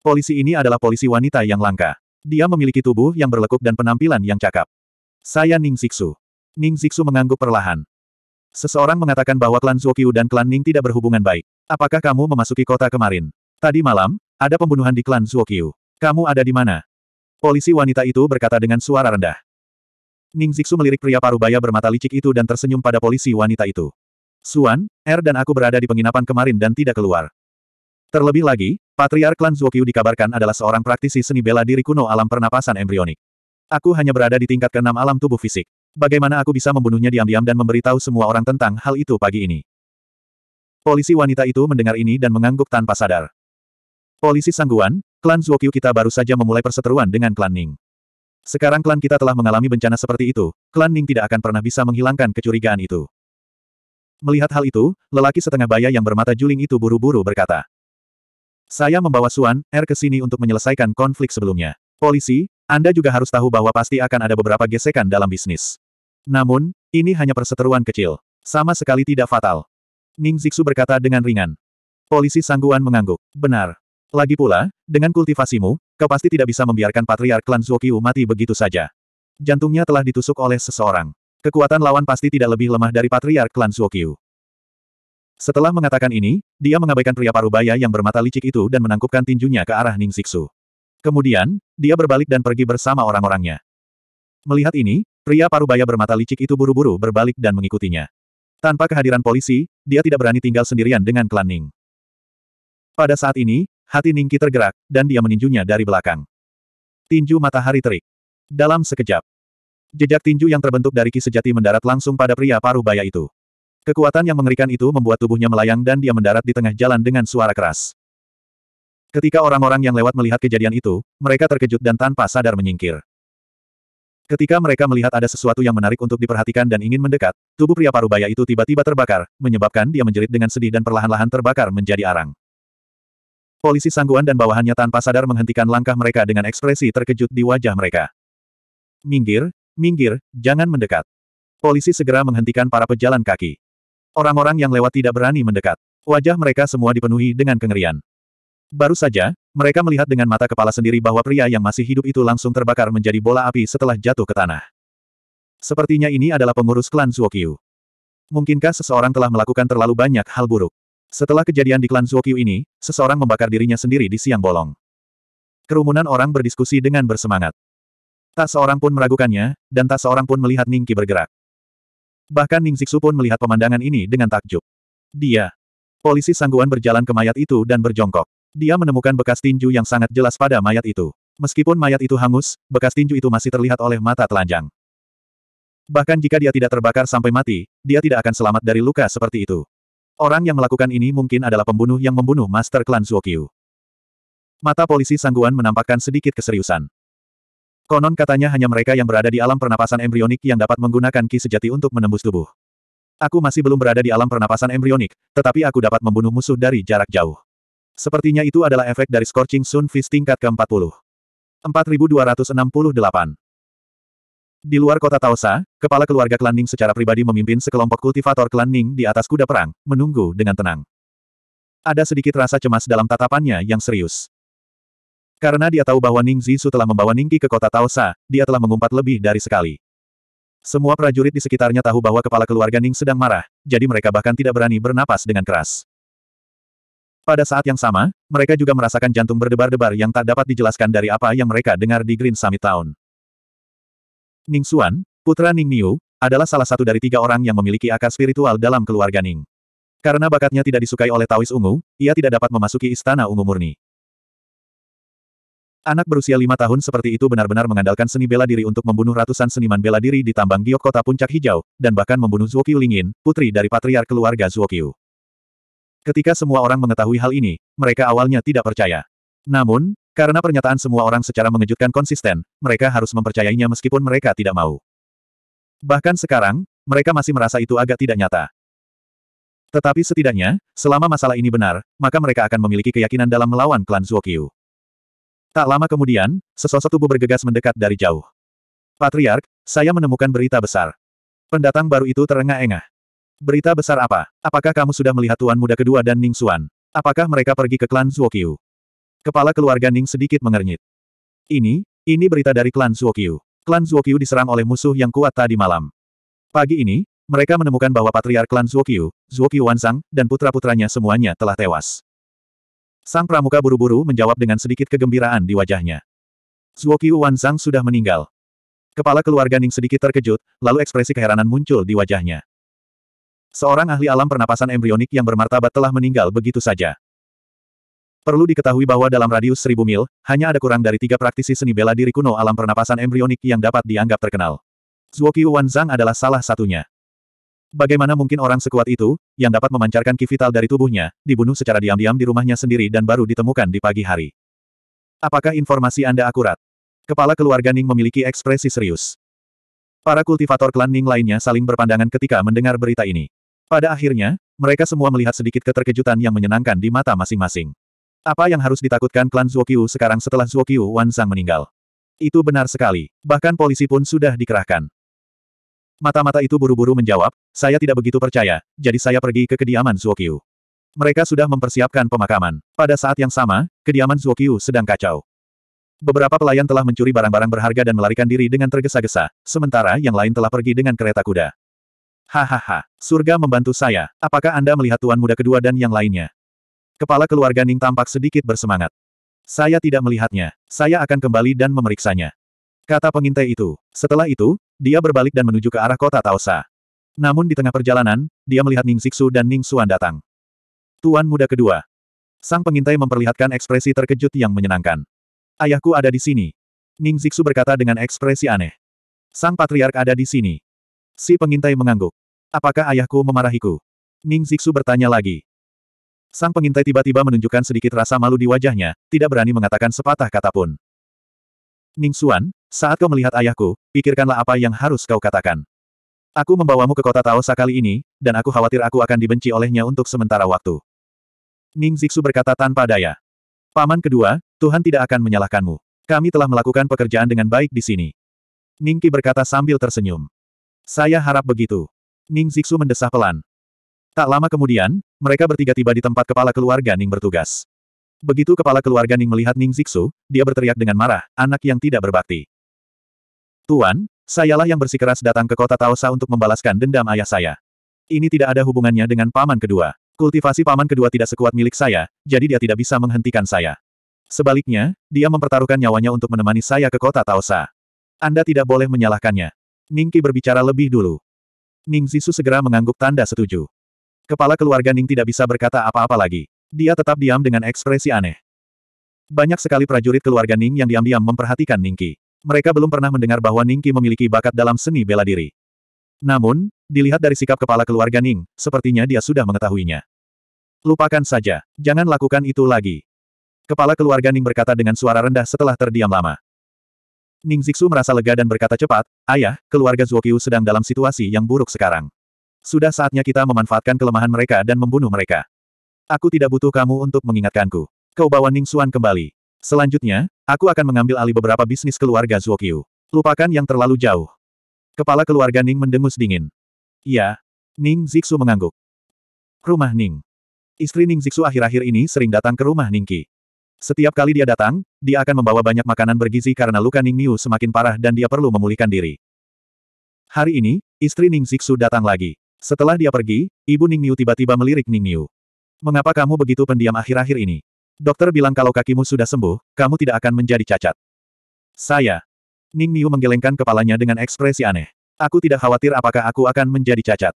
Polisi ini adalah polisi wanita yang langka. Dia memiliki tubuh yang berlekuk dan penampilan yang cakap. Saya Ning Zixu. Ning Zixu mengangguk perlahan. Seseorang mengatakan bahwa klan Zuokyu dan klan Ning tidak berhubungan baik. Apakah kamu memasuki kota kemarin? Tadi malam, ada pembunuhan di klan Zuokyu. Kamu ada di mana? Polisi wanita itu berkata dengan suara rendah. Ning Zixu melirik pria parubaya bermata licik itu dan tersenyum pada polisi wanita itu. Suan, Er dan aku berada di penginapan kemarin dan tidak keluar. Terlebih lagi, Patriark klan Zuokyu dikabarkan adalah seorang praktisi seni bela diri kuno alam pernapasan embrionik. Aku hanya berada di tingkat keenam alam tubuh fisik. Bagaimana aku bisa membunuhnya diam-diam dan memberitahu semua orang tentang hal itu pagi ini? Polisi wanita itu mendengar ini dan mengangguk tanpa sadar. Polisi Sangguan, Klan Zuokyu kita baru saja memulai perseteruan dengan klan Ning. Sekarang klan kita telah mengalami bencana seperti itu, klan Ning tidak akan pernah bisa menghilangkan kecurigaan itu. Melihat hal itu, lelaki setengah baya yang bermata juling itu buru-buru berkata. Saya membawa Suan, Er ke sini untuk menyelesaikan konflik sebelumnya. Polisi, Anda juga harus tahu bahwa pasti akan ada beberapa gesekan dalam bisnis. Namun, ini hanya perseteruan kecil. Sama sekali tidak fatal. Ning Zixu berkata dengan ringan. Polisi Sangguan mengangguk. Benar. Lagi pula, dengan kultivasimu, kau pasti tidak bisa membiarkan patriark klan Zuokyu mati begitu saja. Jantungnya telah ditusuk oleh seseorang. Kekuatan lawan pasti tidak lebih lemah dari patriark klan Zuokyu. Setelah mengatakan ini, dia mengabaikan pria parubaya yang bermata licik itu dan menangkupkan tinjunya ke arah Ning Siksu. Kemudian, dia berbalik dan pergi bersama orang-orangnya. Melihat ini, pria parubaya bermata licik itu buru-buru berbalik dan mengikutinya. Tanpa kehadiran polisi, dia tidak berani tinggal sendirian dengan klan Ning. Pada saat ini, Hati Ningki tergerak, dan dia meninjunya dari belakang. Tinju matahari terik. Dalam sekejap. Jejak tinju yang terbentuk dari ki sejati mendarat langsung pada pria paruh baya itu. Kekuatan yang mengerikan itu membuat tubuhnya melayang dan dia mendarat di tengah jalan dengan suara keras. Ketika orang-orang yang lewat melihat kejadian itu, mereka terkejut dan tanpa sadar menyingkir. Ketika mereka melihat ada sesuatu yang menarik untuk diperhatikan dan ingin mendekat, tubuh pria parubaya itu tiba-tiba terbakar, menyebabkan dia menjerit dengan sedih dan perlahan-lahan terbakar menjadi arang. Polisi Sangguan dan bawahannya tanpa sadar menghentikan langkah mereka dengan ekspresi terkejut di wajah mereka. Minggir, minggir, jangan mendekat. Polisi segera menghentikan para pejalan kaki. Orang-orang yang lewat tidak berani mendekat. Wajah mereka semua dipenuhi dengan kengerian. Baru saja, mereka melihat dengan mata kepala sendiri bahwa pria yang masih hidup itu langsung terbakar menjadi bola api setelah jatuh ke tanah. Sepertinya ini adalah pengurus klan Zuokyu. Mungkinkah seseorang telah melakukan terlalu banyak hal buruk? Setelah kejadian di klan Zuokyu ini, seseorang membakar dirinya sendiri di siang bolong. Kerumunan orang berdiskusi dengan bersemangat. Tak seorang pun meragukannya, dan tak seorang pun melihat Ningki bergerak. Bahkan Ning Zixu pun melihat pemandangan ini dengan takjub. Dia. Polisi Sangguan berjalan ke mayat itu dan berjongkok. Dia menemukan bekas tinju yang sangat jelas pada mayat itu. Meskipun mayat itu hangus, bekas tinju itu masih terlihat oleh mata telanjang. Bahkan jika dia tidak terbakar sampai mati, dia tidak akan selamat dari luka seperti itu. Orang yang melakukan ini mungkin adalah pembunuh yang membunuh Master Klan Zuokyu. Mata polisi Sangguan menampakkan sedikit keseriusan. Konon katanya hanya mereka yang berada di alam pernapasan embrionik yang dapat menggunakan ki sejati untuk menembus tubuh. Aku masih belum berada di alam pernapasan embrionik, tetapi aku dapat membunuh musuh dari jarak jauh. Sepertinya itu adalah efek dari Scorching Sun Fist tingkat ke-40. 4268 di luar kota Taosa, kepala keluarga klan Ning secara pribadi memimpin sekelompok kultivator klan Ning di atas kuda perang, menunggu dengan tenang. Ada sedikit rasa cemas dalam tatapannya yang serius. Karena dia tahu bahwa Ning Zisu telah membawa Ningki ke kota Taosa, dia telah mengumpat lebih dari sekali. Semua prajurit di sekitarnya tahu bahwa kepala keluarga Ning sedang marah, jadi mereka bahkan tidak berani bernapas dengan keras. Pada saat yang sama, mereka juga merasakan jantung berdebar-debar yang tak dapat dijelaskan dari apa yang mereka dengar di Green Summit Town. Ning Xuan, putra Ning Niu, adalah salah satu dari tiga orang yang memiliki akar spiritual dalam keluarga Ning. Karena bakatnya tidak disukai oleh Taois Ungu, ia tidak dapat memasuki istana ungu murni. Anak berusia lima tahun seperti itu benar-benar mengandalkan seni bela diri untuk membunuh ratusan seniman bela diri di tambang giok kota puncak hijau, dan bahkan membunuh Zuokyu Lingin, putri dari patriark keluarga Zuokyu. Ketika semua orang mengetahui hal ini, mereka awalnya tidak percaya. Namun, karena pernyataan semua orang secara mengejutkan konsisten, mereka harus mempercayainya meskipun mereka tidak mau. Bahkan sekarang, mereka masih merasa itu agak tidak nyata. Tetapi setidaknya, selama masalah ini benar, maka mereka akan memiliki keyakinan dalam melawan klan Zuokyu. Tak lama kemudian, sesosok tubuh bergegas mendekat dari jauh. Patriark, saya menemukan berita besar. Pendatang baru itu terengah-engah. Berita besar apa? Apakah kamu sudah melihat Tuan Muda kedua dan Ning Xuan? Apakah mereka pergi ke klan Zuokyu? Kepala keluarga Ning sedikit mengernyit. Ini, ini berita dari klan Zuokyu. Klan Zuokyu diserang oleh musuh yang kuat tadi malam. Pagi ini, mereka menemukan bahwa patriark klan Zuokyu, Zuokyu Wansang, dan putra-putranya semuanya telah tewas. Sang pramuka buru-buru menjawab dengan sedikit kegembiraan di wajahnya. Zuokyu Wansang sudah meninggal. Kepala keluarga Ning sedikit terkejut, lalu ekspresi keheranan muncul di wajahnya. Seorang ahli alam pernapasan embrionik yang bermartabat telah meninggal begitu saja. Perlu diketahui bahwa dalam radius seribu mil, hanya ada kurang dari tiga praktisi seni bela diri kuno alam pernapasan embrionik yang dapat dianggap terkenal. Zuoqiu Wanzang adalah salah satunya. Bagaimana mungkin orang sekuat itu, yang dapat memancarkan ki vital dari tubuhnya, dibunuh secara diam-diam di rumahnya sendiri dan baru ditemukan di pagi hari? Apakah informasi Anda akurat? Kepala keluarga Ning memiliki ekspresi serius. Para kultivator klan Ning lainnya saling berpandangan ketika mendengar berita ini. Pada akhirnya, mereka semua melihat sedikit keterkejutan yang menyenangkan di mata masing-masing. Apa yang harus ditakutkan klan Zuokyu sekarang setelah Zuokyu Wanzang meninggal? Itu benar sekali. Bahkan polisi pun sudah dikerahkan. Mata-mata itu buru-buru menjawab, saya tidak begitu percaya, jadi saya pergi ke kediaman Zuokyu. Mereka sudah mempersiapkan pemakaman. Pada saat yang sama, kediaman Zuokyu sedang kacau. Beberapa pelayan telah mencuri barang-barang berharga dan melarikan diri dengan tergesa-gesa, sementara yang lain telah pergi dengan kereta kuda. Hahaha, surga membantu saya. Apakah Anda melihat tuan muda kedua dan yang lainnya? Kepala keluarga Ning tampak sedikit bersemangat. Saya tidak melihatnya. Saya akan kembali dan memeriksanya. Kata pengintai itu. Setelah itu, dia berbalik dan menuju ke arah kota Taosa. Namun di tengah perjalanan, dia melihat Ning Xixu dan Ning Xuan datang. Tuan muda kedua. Sang pengintai memperlihatkan ekspresi terkejut yang menyenangkan. Ayahku ada di sini. Ning Xixu berkata dengan ekspresi aneh. Sang patriark ada di sini. Si pengintai mengangguk. Apakah ayahku memarahiku? Ning Xixu bertanya lagi. Sang pengintai tiba-tiba menunjukkan sedikit rasa malu di wajahnya, tidak berani mengatakan sepatah kata pun. Ning Xuan, saat kau melihat ayahku, pikirkanlah apa yang harus kau katakan. Aku membawamu ke kota Taosa kali ini, dan aku khawatir aku akan dibenci olehnya untuk sementara waktu. Ning Zixu berkata tanpa daya. Paman kedua, Tuhan tidak akan menyalahkanmu. Kami telah melakukan pekerjaan dengan baik di sini. Ning Qi berkata sambil tersenyum. Saya harap begitu. Ning Zixu mendesah pelan. Tak lama kemudian, mereka bertiga tiba di tempat kepala keluarga Ning bertugas. Begitu kepala keluarga Ning melihat Ning Zixu, dia berteriak dengan marah, anak yang tidak berbakti. Tuan, sayalah yang bersikeras datang ke kota Taosa untuk membalaskan dendam ayah saya. Ini tidak ada hubungannya dengan paman kedua. Kultivasi paman kedua tidak sekuat milik saya, jadi dia tidak bisa menghentikan saya. Sebaliknya, dia mempertaruhkan nyawanya untuk menemani saya ke kota Taosa. Anda tidak boleh menyalahkannya. Ningki berbicara lebih dulu. Ning Zixu segera mengangguk tanda setuju. Kepala keluarga Ning tidak bisa berkata apa-apa lagi. Dia tetap diam dengan ekspresi aneh. Banyak sekali prajurit keluarga Ning yang diam-diam memperhatikan Ningki. Mereka belum pernah mendengar bahwa Ningki memiliki bakat dalam seni bela diri. Namun, dilihat dari sikap kepala keluarga Ning, sepertinya dia sudah mengetahuinya. Lupakan saja, jangan lakukan itu lagi. Kepala keluarga Ning berkata dengan suara rendah setelah terdiam lama. Ning Zixu merasa lega dan berkata cepat, Ayah, keluarga Zuokyu sedang dalam situasi yang buruk sekarang. Sudah saatnya kita memanfaatkan kelemahan mereka dan membunuh mereka. Aku tidak butuh kamu untuk mengingatkanku. Kau bawa Ning Xuan kembali. Selanjutnya, aku akan mengambil alih beberapa bisnis keluarga Zuokyu. Lupakan yang terlalu jauh. Kepala keluarga Ning mendengus dingin. Iya. Ning Zixu mengangguk. Rumah Ning. Istri Ning Zixu akhir-akhir ini sering datang ke rumah Ning Qi. Setiap kali dia datang, dia akan membawa banyak makanan bergizi karena luka Ning Miu semakin parah dan dia perlu memulihkan diri. Hari ini, istri Ning Zixu datang lagi. Setelah dia pergi, Ibu Ning Niu tiba-tiba melirik Ning Niu. Mengapa kamu begitu pendiam akhir-akhir ini? Dokter bilang kalau kakimu sudah sembuh, kamu tidak akan menjadi cacat. Saya. Ning Niu menggelengkan kepalanya dengan ekspresi aneh. Aku tidak khawatir apakah aku akan menjadi cacat.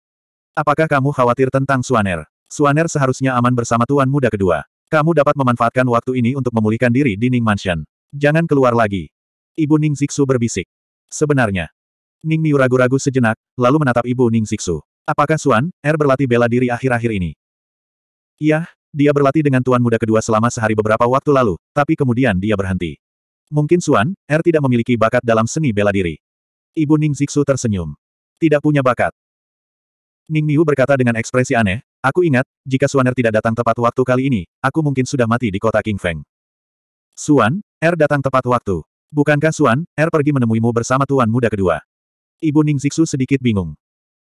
Apakah kamu khawatir tentang Suaner? Suaner seharusnya aman bersama tuan muda kedua. Kamu dapat memanfaatkan waktu ini untuk memulihkan diri di Ning Mansion. Jangan keluar lagi. Ibu Ning Zixu berbisik. Sebenarnya. Ning Niu ragu-ragu sejenak, lalu menatap Ibu Ning Zixu. Apakah Suan, Er berlatih bela diri akhir-akhir ini? Iya, dia berlatih dengan tuan muda kedua selama sehari beberapa waktu lalu, tapi kemudian dia berhenti. Mungkin Suan, Er tidak memiliki bakat dalam seni bela diri. Ibu Ning Zixu tersenyum. Tidak punya bakat. Ning Miu berkata dengan ekspresi aneh, aku ingat, jika Suan Er tidak datang tepat waktu kali ini, aku mungkin sudah mati di kota King Feng. Suan, Er datang tepat waktu. Bukankah Suan, Er pergi menemuimu bersama tuan muda kedua? Ibu Ning Zixu sedikit bingung.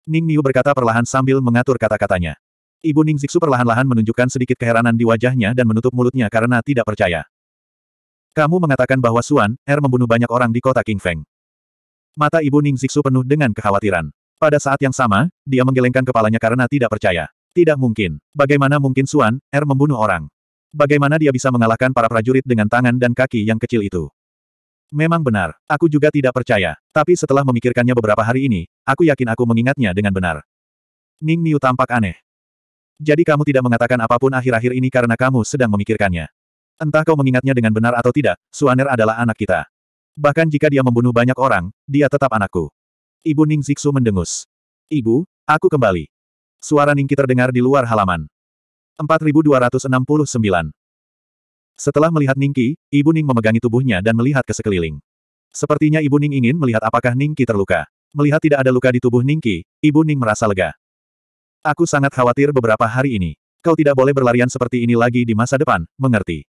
Ning Miu berkata perlahan sambil mengatur kata-katanya. Ibu Ning Zixu perlahan-lahan menunjukkan sedikit keheranan di wajahnya dan menutup mulutnya karena tidak percaya. Kamu mengatakan bahwa Suan, Er membunuh banyak orang di kota King Feng. Mata Ibu Ning Zixu penuh dengan kekhawatiran. Pada saat yang sama, dia menggelengkan kepalanya karena tidak percaya. Tidak mungkin. Bagaimana mungkin Suan, Er membunuh orang? Bagaimana dia bisa mengalahkan para prajurit dengan tangan dan kaki yang kecil itu? Memang benar, aku juga tidak percaya. Tapi setelah memikirkannya beberapa hari ini, aku yakin aku mengingatnya dengan benar. Ning Miu tampak aneh. Jadi kamu tidak mengatakan apa pun akhir-akhir ini karena kamu sedang memikirkannya. Entah kau mengingatnya dengan benar atau tidak, Suaner adalah anak kita. Bahkan jika dia membunuh banyak orang, dia tetap anakku. Ibu Ning Zixu mendengus. Ibu, aku kembali. Suara Ningki terdengar di luar halaman. 4269. Setelah melihat Ningki, Ibu Ning memegangi tubuhnya dan melihat ke sekeliling. Sepertinya Ibu Ning ingin melihat apakah Ningki terluka. Melihat tidak ada luka di tubuh Ningki, Ibu Ning merasa lega. Aku sangat khawatir beberapa hari ini. Kau tidak boleh berlarian seperti ini lagi di masa depan, mengerti?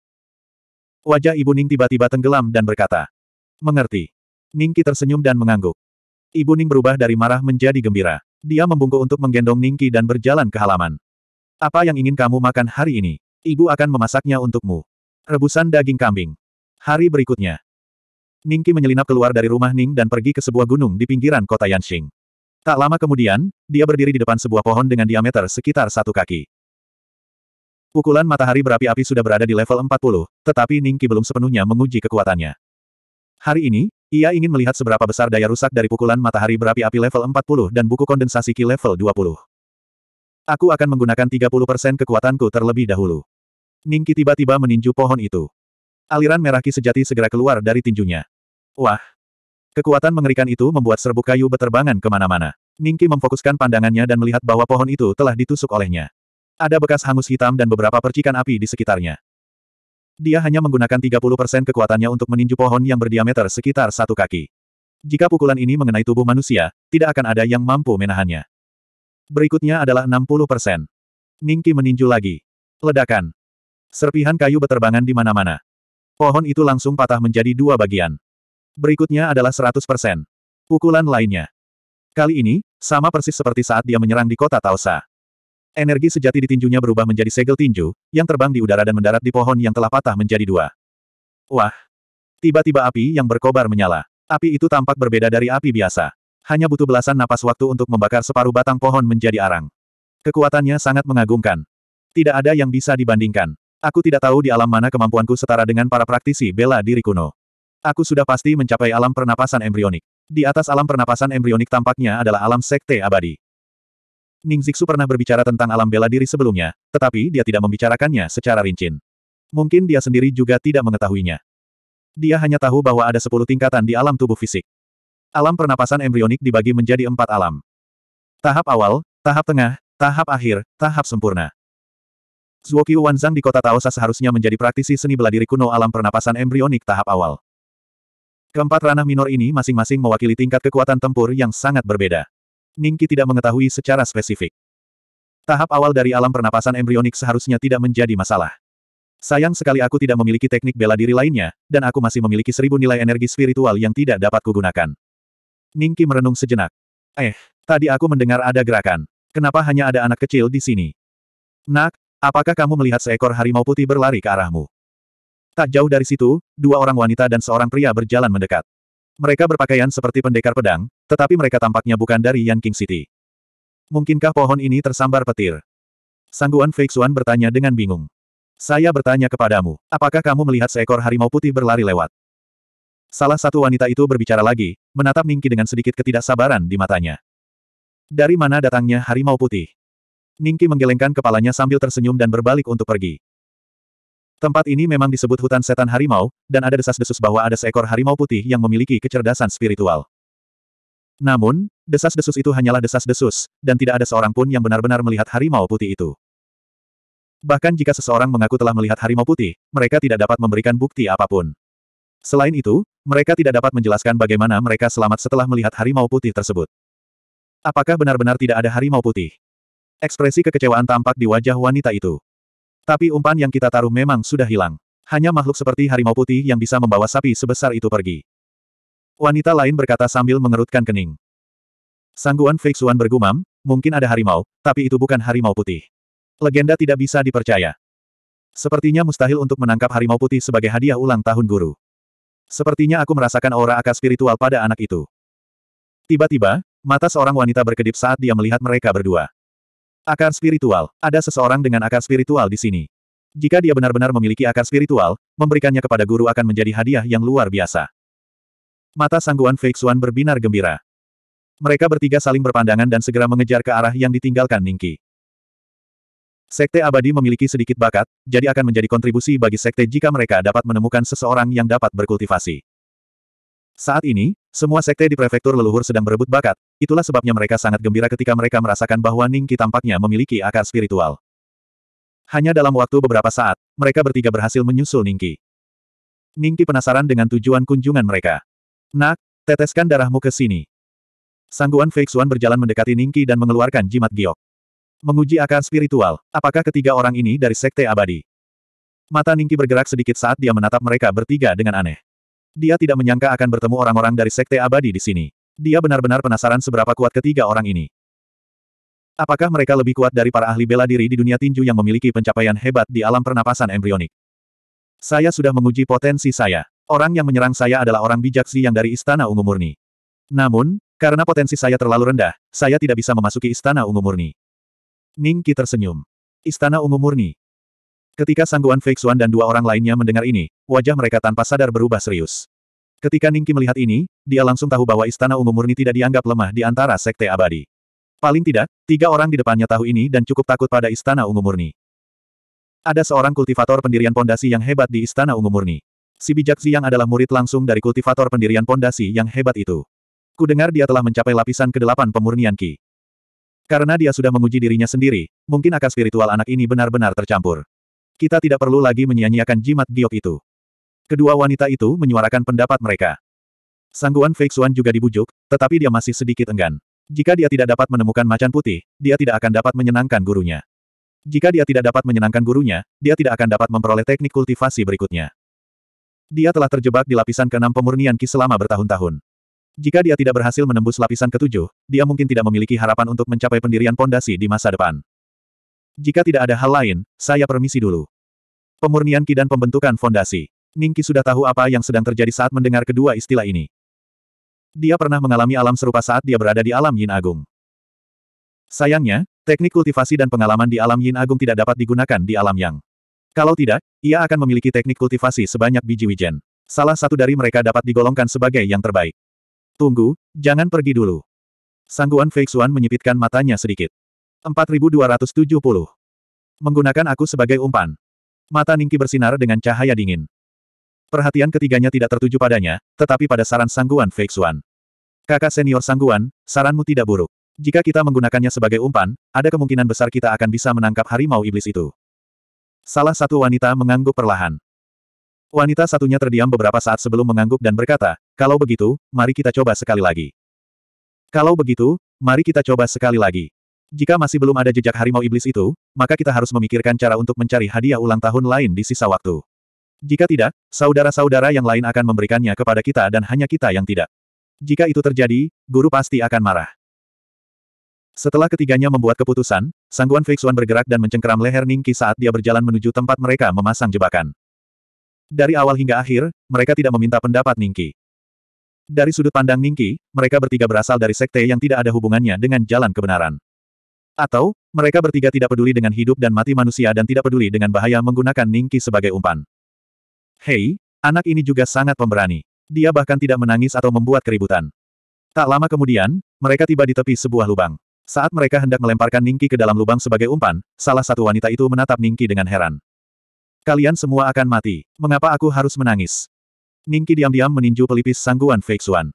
Wajah Ibu Ning tiba-tiba tenggelam dan berkata. Mengerti. Ningki tersenyum dan mengangguk. Ibu Ning berubah dari marah menjadi gembira. Dia membungkuk untuk menggendong Ningki dan berjalan ke halaman. Apa yang ingin kamu makan hari ini? Ibu akan memasaknya untukmu. Rebusan daging kambing. Hari berikutnya. Ningki menyelinap keluar dari rumah Ning dan pergi ke sebuah gunung di pinggiran kota Yanxing. Tak lama kemudian, dia berdiri di depan sebuah pohon dengan diameter sekitar satu kaki. Pukulan matahari berapi-api sudah berada di level 40, tetapi Ningki belum sepenuhnya menguji kekuatannya. Hari ini, ia ingin melihat seberapa besar daya rusak dari pukulan matahari berapi-api level 40 dan buku kondensasi Ki level 20. Aku akan menggunakan 30% kekuatanku terlebih dahulu. Ningki tiba-tiba meninju pohon itu. Aliran merah Ki sejati segera keluar dari tinjunya. Wah, Kekuatan mengerikan itu membuat serbuk kayu beterbangan ke mana-mana. Ningki memfokuskan pandangannya dan melihat bahwa pohon itu telah ditusuk olehnya. Ada bekas hangus hitam dan beberapa percikan api di sekitarnya. Dia hanya menggunakan 30% kekuatannya untuk meninju pohon yang berdiameter sekitar satu kaki. Jika pukulan ini mengenai tubuh manusia, tidak akan ada yang mampu menahannya. Berikutnya adalah 60%. Ningki meninju lagi. Ledakan. Serpihan kayu beterbangan di mana-mana. Pohon itu langsung patah menjadi dua bagian. Berikutnya adalah 100%. Pukulan lainnya. Kali ini, sama persis seperti saat dia menyerang di kota Taosa. Energi sejati di tinjunya berubah menjadi segel tinju, yang terbang di udara dan mendarat di pohon yang telah patah menjadi dua. Wah! Tiba-tiba api yang berkobar menyala. Api itu tampak berbeda dari api biasa. Hanya butuh belasan napas waktu untuk membakar separuh batang pohon menjadi arang. Kekuatannya sangat mengagumkan. Tidak ada yang bisa dibandingkan. Aku tidak tahu di alam mana kemampuanku setara dengan para praktisi bela diri kuno. Aku sudah pasti mencapai alam pernapasan embrionik. Di atas alam pernapasan embrionik tampaknya adalah alam sekte abadi. Ning Zixu pernah berbicara tentang alam bela diri sebelumnya, tetapi dia tidak membicarakannya secara rinci. Mungkin dia sendiri juga tidak mengetahuinya. Dia hanya tahu bahwa ada sepuluh tingkatan di alam tubuh fisik. Alam pernapasan embrionik dibagi menjadi empat alam. Tahap awal, tahap tengah, tahap akhir, tahap sempurna. Zuokyu Wanzang di kota Taosa seharusnya menjadi praktisi seni bela diri kuno alam pernapasan embrionik tahap awal. Keempat ranah minor ini masing-masing mewakili tingkat kekuatan tempur yang sangat berbeda. Ningki tidak mengetahui secara spesifik. Tahap awal dari alam pernapasan embrionik seharusnya tidak menjadi masalah. Sayang sekali aku tidak memiliki teknik bela diri lainnya, dan aku masih memiliki seribu nilai energi spiritual yang tidak dapat kugunakan. Ningki merenung sejenak. Eh, tadi aku mendengar ada gerakan. Kenapa hanya ada anak kecil di sini? Nak, apakah kamu melihat seekor harimau putih berlari ke arahmu? Tak jauh dari situ, dua orang wanita dan seorang pria berjalan mendekat. Mereka berpakaian seperti pendekar pedang, tetapi mereka tampaknya bukan dari Yan King City. Mungkinkah pohon ini tersambar petir? Sangguan Fei Xuan bertanya dengan bingung. Saya bertanya kepadamu, apakah kamu melihat seekor harimau putih berlari lewat? Salah satu wanita itu berbicara lagi, menatap Ningki dengan sedikit ketidaksabaran di matanya. Dari mana datangnya harimau putih? Ningki menggelengkan kepalanya sambil tersenyum dan berbalik untuk pergi. Tempat ini memang disebut hutan setan harimau, dan ada desas-desus bahwa ada seekor harimau putih yang memiliki kecerdasan spiritual. Namun, desas-desus itu hanyalah desas-desus, dan tidak ada seorang pun yang benar-benar melihat harimau putih itu. Bahkan jika seseorang mengaku telah melihat harimau putih, mereka tidak dapat memberikan bukti apa pun. Selain itu, mereka tidak dapat menjelaskan bagaimana mereka selamat setelah melihat harimau putih tersebut. Apakah benar-benar tidak ada harimau putih? Ekspresi kekecewaan tampak di wajah wanita itu. Tapi umpan yang kita taruh memang sudah hilang. Hanya makhluk seperti harimau putih yang bisa membawa sapi sebesar itu pergi. Wanita lain berkata sambil mengerutkan kening. Sangguan Fei Xuan bergumam, mungkin ada harimau, tapi itu bukan harimau putih. Legenda tidak bisa dipercaya. Sepertinya mustahil untuk menangkap harimau putih sebagai hadiah ulang tahun guru. Sepertinya aku merasakan aura akar spiritual pada anak itu. Tiba-tiba, mata seorang wanita berkedip saat dia melihat mereka berdua. Akar spiritual. Ada seseorang dengan akar spiritual di sini. Jika dia benar-benar memiliki akar spiritual, memberikannya kepada guru akan menjadi hadiah yang luar biasa. Mata Sangguan Fei Xuan berbinar gembira. Mereka bertiga saling berpandangan dan segera mengejar ke arah yang ditinggalkan Ningki. Sekte abadi memiliki sedikit bakat, jadi akan menjadi kontribusi bagi sekte jika mereka dapat menemukan seseorang yang dapat berkultivasi. Saat ini, semua sekte di prefektur leluhur sedang berebut bakat, itulah sebabnya mereka sangat gembira ketika mereka merasakan bahwa Ningki tampaknya memiliki akar spiritual. Hanya dalam waktu beberapa saat, mereka bertiga berhasil menyusul Ningki. Ningki penasaran dengan tujuan kunjungan mereka. Nak, teteskan darahmu ke sini. Sangguan Fei Xuan berjalan mendekati Ningki dan mengeluarkan jimat giok. Menguji akar spiritual, apakah ketiga orang ini dari Sekte Abadi? Mata Ningki bergerak sedikit saat dia menatap mereka bertiga dengan aneh. Dia tidak menyangka akan bertemu orang-orang dari Sekte Abadi di sini. Dia benar-benar penasaran seberapa kuat ketiga orang ini. Apakah mereka lebih kuat dari para ahli bela diri di dunia tinju yang memiliki pencapaian hebat di alam pernapasan embrionik? Saya sudah menguji potensi saya. Orang yang menyerang saya adalah orang bijaksi yang dari Istana Ungu Murni. Namun, karena potensi saya terlalu rendah, saya tidak bisa memasuki Istana Ungu Murni. Ning Qi tersenyum. Istana Ungu Murni. Ketika Sangguan Fei Xuan dan dua orang lainnya mendengar ini, wajah mereka tanpa sadar berubah serius. Ketika Ning Qi melihat ini, dia langsung tahu bahwa Istana Ungu Murni tidak dianggap lemah di antara Sekte Abadi. Paling tidak, tiga orang di depannya tahu ini dan cukup takut pada Istana Ungu Murni. Ada seorang kultivator pendirian pondasi yang hebat di Istana Ungu Murni. Si bijaksi yang adalah murid langsung dari kultivator pendirian pondasi yang hebat itu. Kudengar dia telah mencapai lapisan ke-8 pemurnian Ki. Karena dia sudah menguji dirinya sendiri, mungkin akar spiritual anak ini benar-benar tercampur. Kita tidak perlu lagi menyia-nyiakan jimat giok itu. Kedua wanita itu menyuarakan pendapat mereka. Sangguan Fei Xuan juga dibujuk, tetapi dia masih sedikit enggan. Jika dia tidak dapat menemukan macan putih, dia tidak akan dapat menyenangkan gurunya. Jika dia tidak dapat menyenangkan gurunya, dia tidak akan dapat memperoleh teknik kultivasi berikutnya. Dia telah terjebak di lapisan ke-6 pemurnian Ki selama bertahun-tahun. Jika dia tidak berhasil menembus lapisan ketujuh, dia mungkin tidak memiliki harapan untuk mencapai pendirian pondasi di masa depan. Jika tidak ada hal lain, saya permisi dulu. Pemurnian Ki dan pembentukan fondasi. Ningki sudah tahu apa yang sedang terjadi saat mendengar kedua istilah ini. Dia pernah mengalami alam serupa saat dia berada di alam Yin Agung. Sayangnya, teknik kultivasi dan pengalaman di alam Yin Agung tidak dapat digunakan di alam Yang. Kalau tidak, ia akan memiliki teknik kultivasi sebanyak biji wijen. Salah satu dari mereka dapat digolongkan sebagai yang terbaik. Tunggu, jangan pergi dulu. Sangguan Fei Xuan menyipitkan matanya sedikit. 4270. Menggunakan aku sebagai umpan. Mata Ningki bersinar dengan cahaya dingin. Perhatian ketiganya tidak tertuju padanya, tetapi pada saran Sangguan Fei Xuan. Kakak senior Sangguan, saranmu tidak buruk. Jika kita menggunakannya sebagai umpan, ada kemungkinan besar kita akan bisa menangkap harimau iblis itu. Salah satu wanita mengangguk perlahan. Wanita satunya terdiam beberapa saat sebelum mengangguk dan berkata, kalau begitu, mari kita coba sekali lagi. Kalau begitu, mari kita coba sekali lagi. Jika masih belum ada jejak harimau iblis itu, maka kita harus memikirkan cara untuk mencari hadiah ulang tahun lain di sisa waktu. Jika tidak, saudara-saudara yang lain akan memberikannya kepada kita dan hanya kita yang tidak. Jika itu terjadi, guru pasti akan marah. Setelah ketiganya membuat keputusan, Sangguan Feixuan bergerak dan mencengkeram leher Ningki saat dia berjalan menuju tempat mereka memasang jebakan. Dari awal hingga akhir, mereka tidak meminta pendapat Ningki. Dari sudut pandang Ningki, mereka bertiga berasal dari sekte yang tidak ada hubungannya dengan jalan kebenaran. Atau, mereka bertiga tidak peduli dengan hidup dan mati manusia dan tidak peduli dengan bahaya menggunakan Ningki sebagai umpan. Hei, anak ini juga sangat pemberani. Dia bahkan tidak menangis atau membuat keributan. Tak lama kemudian, mereka tiba di tepi sebuah lubang. Saat mereka hendak melemparkan Ningki ke dalam lubang sebagai umpan, salah satu wanita itu menatap Ningki dengan heran. Kalian semua akan mati. Mengapa aku harus menangis? Ningki diam-diam meninju pelipis sangguan Feixuan.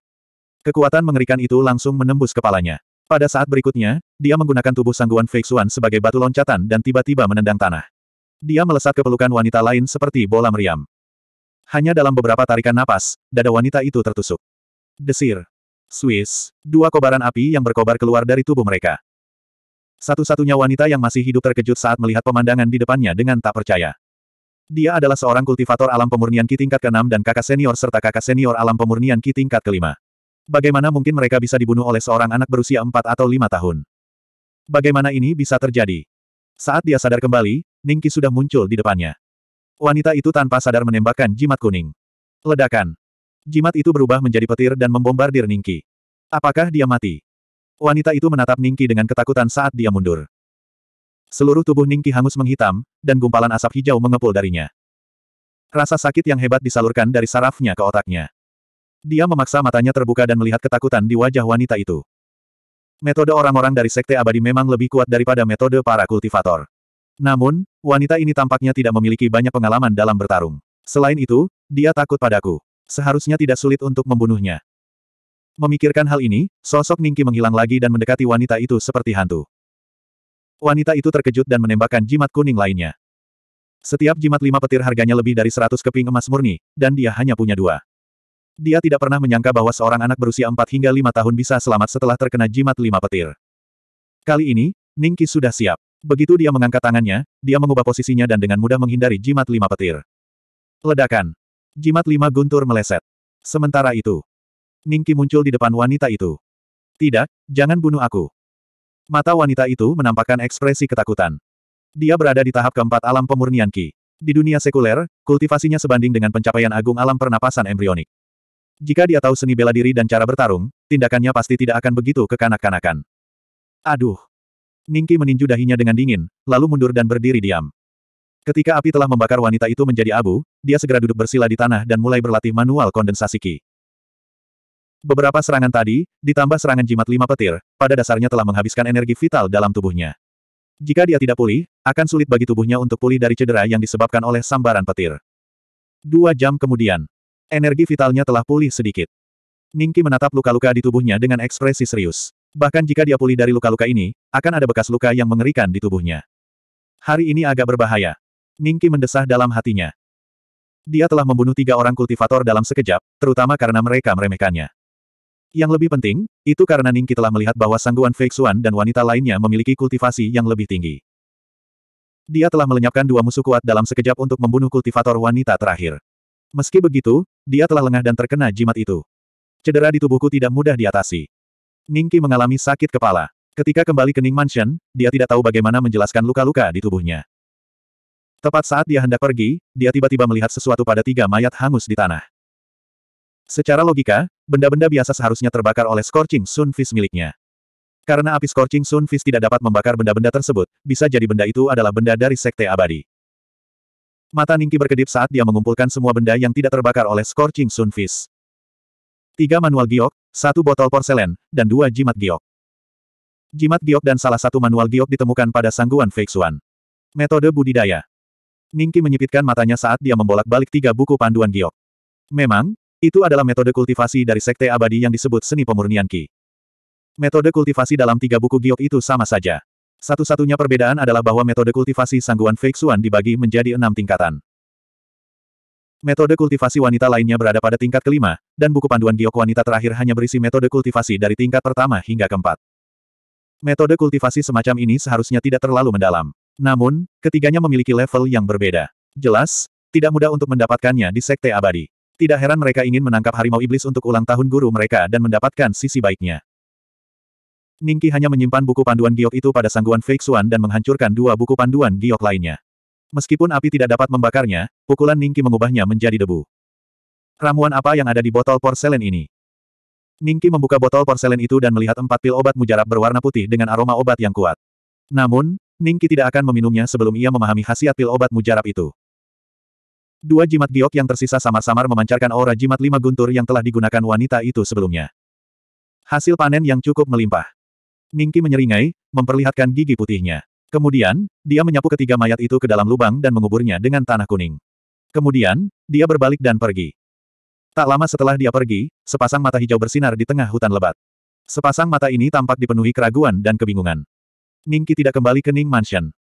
Kekuatan mengerikan itu langsung menembus kepalanya. Pada saat berikutnya, dia menggunakan tubuh sangguan Feixuan sebagai batu loncatan dan tiba-tiba menendang tanah. Dia melesat ke pelukan wanita lain seperti bola meriam. Hanya dalam beberapa tarikan napas, dada wanita itu tertusuk. Desir. Swiss. Dua kobaran api yang berkobar keluar dari tubuh mereka. Satu-satunya wanita yang masih hidup terkejut saat melihat pemandangan di depannya dengan tak percaya. Dia adalah seorang kultivator alam pemurnian ki tingkat ke-6 dan kakak senior serta kakak senior alam pemurnian ki tingkat ke-5. Bagaimana mungkin mereka bisa dibunuh oleh seorang anak berusia 4 atau 5 tahun? Bagaimana ini bisa terjadi? Saat dia sadar kembali, Ningki sudah muncul di depannya. Wanita itu tanpa sadar menembakkan jimat kuning. Ledakan. Jimat itu berubah menjadi petir dan membombardir Ningki. Apakah dia mati? Wanita itu menatap Ningki dengan ketakutan saat dia mundur. Seluruh tubuh Ningki hangus menghitam, dan gumpalan asap hijau mengepul darinya. Rasa sakit yang hebat disalurkan dari sarafnya ke otaknya. Dia memaksa matanya terbuka dan melihat ketakutan di wajah wanita itu. Metode orang-orang dari Sekte Abadi memang lebih kuat daripada metode para kultivator. Namun, wanita ini tampaknya tidak memiliki banyak pengalaman dalam bertarung. Selain itu, dia takut padaku. Seharusnya tidak sulit untuk membunuhnya. Memikirkan hal ini, sosok Ningki menghilang lagi dan mendekati wanita itu seperti hantu. Wanita itu terkejut dan menembakkan jimat kuning lainnya. Setiap jimat lima petir harganya lebih dari seratus keping emas murni, dan dia hanya punya dua. Dia tidak pernah menyangka bahwa seorang anak berusia empat hingga lima tahun bisa selamat setelah terkena jimat lima petir. Kali ini, Ningki sudah siap. Begitu dia mengangkat tangannya, dia mengubah posisinya dan dengan mudah menghindari jimat lima petir. Ledakan. Jimat lima guntur meleset. Sementara itu, Ningki muncul di depan wanita itu. Tidak, jangan bunuh aku. Mata wanita itu menampakkan ekspresi ketakutan. Dia berada di tahap keempat alam pemurnian Ki. Di dunia sekuler, kultivasinya sebanding dengan pencapaian agung alam pernapasan embrionik. Jika dia tahu seni bela diri dan cara bertarung, tindakannya pasti tidak akan begitu kekanak-kanakan. Aduh, Ningki meninju dahinya dengan dingin, lalu mundur dan berdiri diam. Ketika api telah membakar wanita itu menjadi abu, dia segera duduk bersila di tanah dan mulai berlatih manual kondensasi ki. Beberapa serangan tadi, ditambah serangan jimat lima petir, pada dasarnya telah menghabiskan energi vital dalam tubuhnya. Jika dia tidak pulih, akan sulit bagi tubuhnya untuk pulih dari cedera yang disebabkan oleh sambaran petir. Dua jam kemudian, energi vitalnya telah pulih sedikit. Ningki menatap luka-luka di tubuhnya dengan ekspresi serius. Bahkan jika dia pulih dari luka-luka ini, akan ada bekas luka yang mengerikan di tubuhnya. Hari ini agak berbahaya. Ningki mendesah dalam hatinya. Dia telah membunuh tiga orang kultivator dalam sekejap, terutama karena mereka meremehkannya. Yang lebih penting, itu karena Ningki telah melihat bahwa Sangguan Feixuan dan wanita lainnya memiliki kultivasi yang lebih tinggi. Dia telah melenyapkan dua musuh kuat dalam sekejap untuk membunuh kultivator wanita terakhir. Meski begitu, dia telah lengah dan terkena jimat itu. Cedera di tubuhku tidak mudah diatasi. Ningki mengalami sakit kepala. Ketika kembali ke Ning Mansion, dia tidak tahu bagaimana menjelaskan luka-luka di tubuhnya. Tepat saat dia hendak pergi, dia tiba-tiba melihat sesuatu pada tiga mayat hangus di tanah. Secara logika, benda-benda biasa seharusnya terbakar oleh Scorching Sun Fist miliknya. Karena api Scorching Sun Fist tidak dapat membakar benda-benda tersebut, bisa jadi benda itu adalah benda dari Sekte Abadi. Mata Ningki berkedip saat dia mengumpulkan semua benda yang tidak terbakar oleh Scorching Sun Fist. Tiga manual giok, satu botol porselen, dan dua jimat giok. Jimat giok dan salah satu manual giok ditemukan pada sangguan Feixuan. Metode budidaya. Ningki menyipitkan matanya saat dia membolak-balik tiga buku panduan giok. Memang, itu adalah metode kultivasi dari Sekte Abadi yang disebut seni pemurnian Ki. Metode kultivasi dalam tiga buku giok itu sama saja. Satu-satunya perbedaan adalah bahwa metode kultivasi sangguan Feixuan dibagi menjadi enam tingkatan. Metode kultivasi wanita lainnya berada pada tingkat kelima, dan buku panduan giok wanita terakhir hanya berisi metode kultivasi dari tingkat pertama hingga keempat. Metode kultivasi semacam ini seharusnya tidak terlalu mendalam. Namun, ketiganya memiliki level yang berbeda. Jelas, tidak mudah untuk mendapatkannya di Sekte Abadi. Tidak heran mereka ingin menangkap harimau iblis untuk ulang tahun guru mereka dan mendapatkan sisi baiknya. Ningki hanya menyimpan buku panduan giok itu pada sangguan Swan dan menghancurkan dua buku panduan giok lainnya. Meskipun api tidak dapat membakarnya, pukulan Ningki mengubahnya menjadi debu. Ramuan apa yang ada di botol porselen ini? Ningki membuka botol porselen itu dan melihat empat pil obat mujarab berwarna putih dengan aroma obat yang kuat. Namun, Ningki tidak akan meminumnya sebelum ia memahami khasiat pil obat mujarab itu. Dua jimat giok yang tersisa samar-samar memancarkan aura jimat lima guntur yang telah digunakan wanita itu sebelumnya. Hasil panen yang cukup melimpah. Ningki menyeringai, memperlihatkan gigi putihnya. Kemudian, dia menyapu ketiga mayat itu ke dalam lubang dan menguburnya dengan tanah kuning. Kemudian, dia berbalik dan pergi. Tak lama setelah dia pergi, sepasang mata hijau bersinar di tengah hutan lebat. Sepasang mata ini tampak dipenuhi keraguan dan kebingungan. Ningki tidak kembali ke Ning Mansion.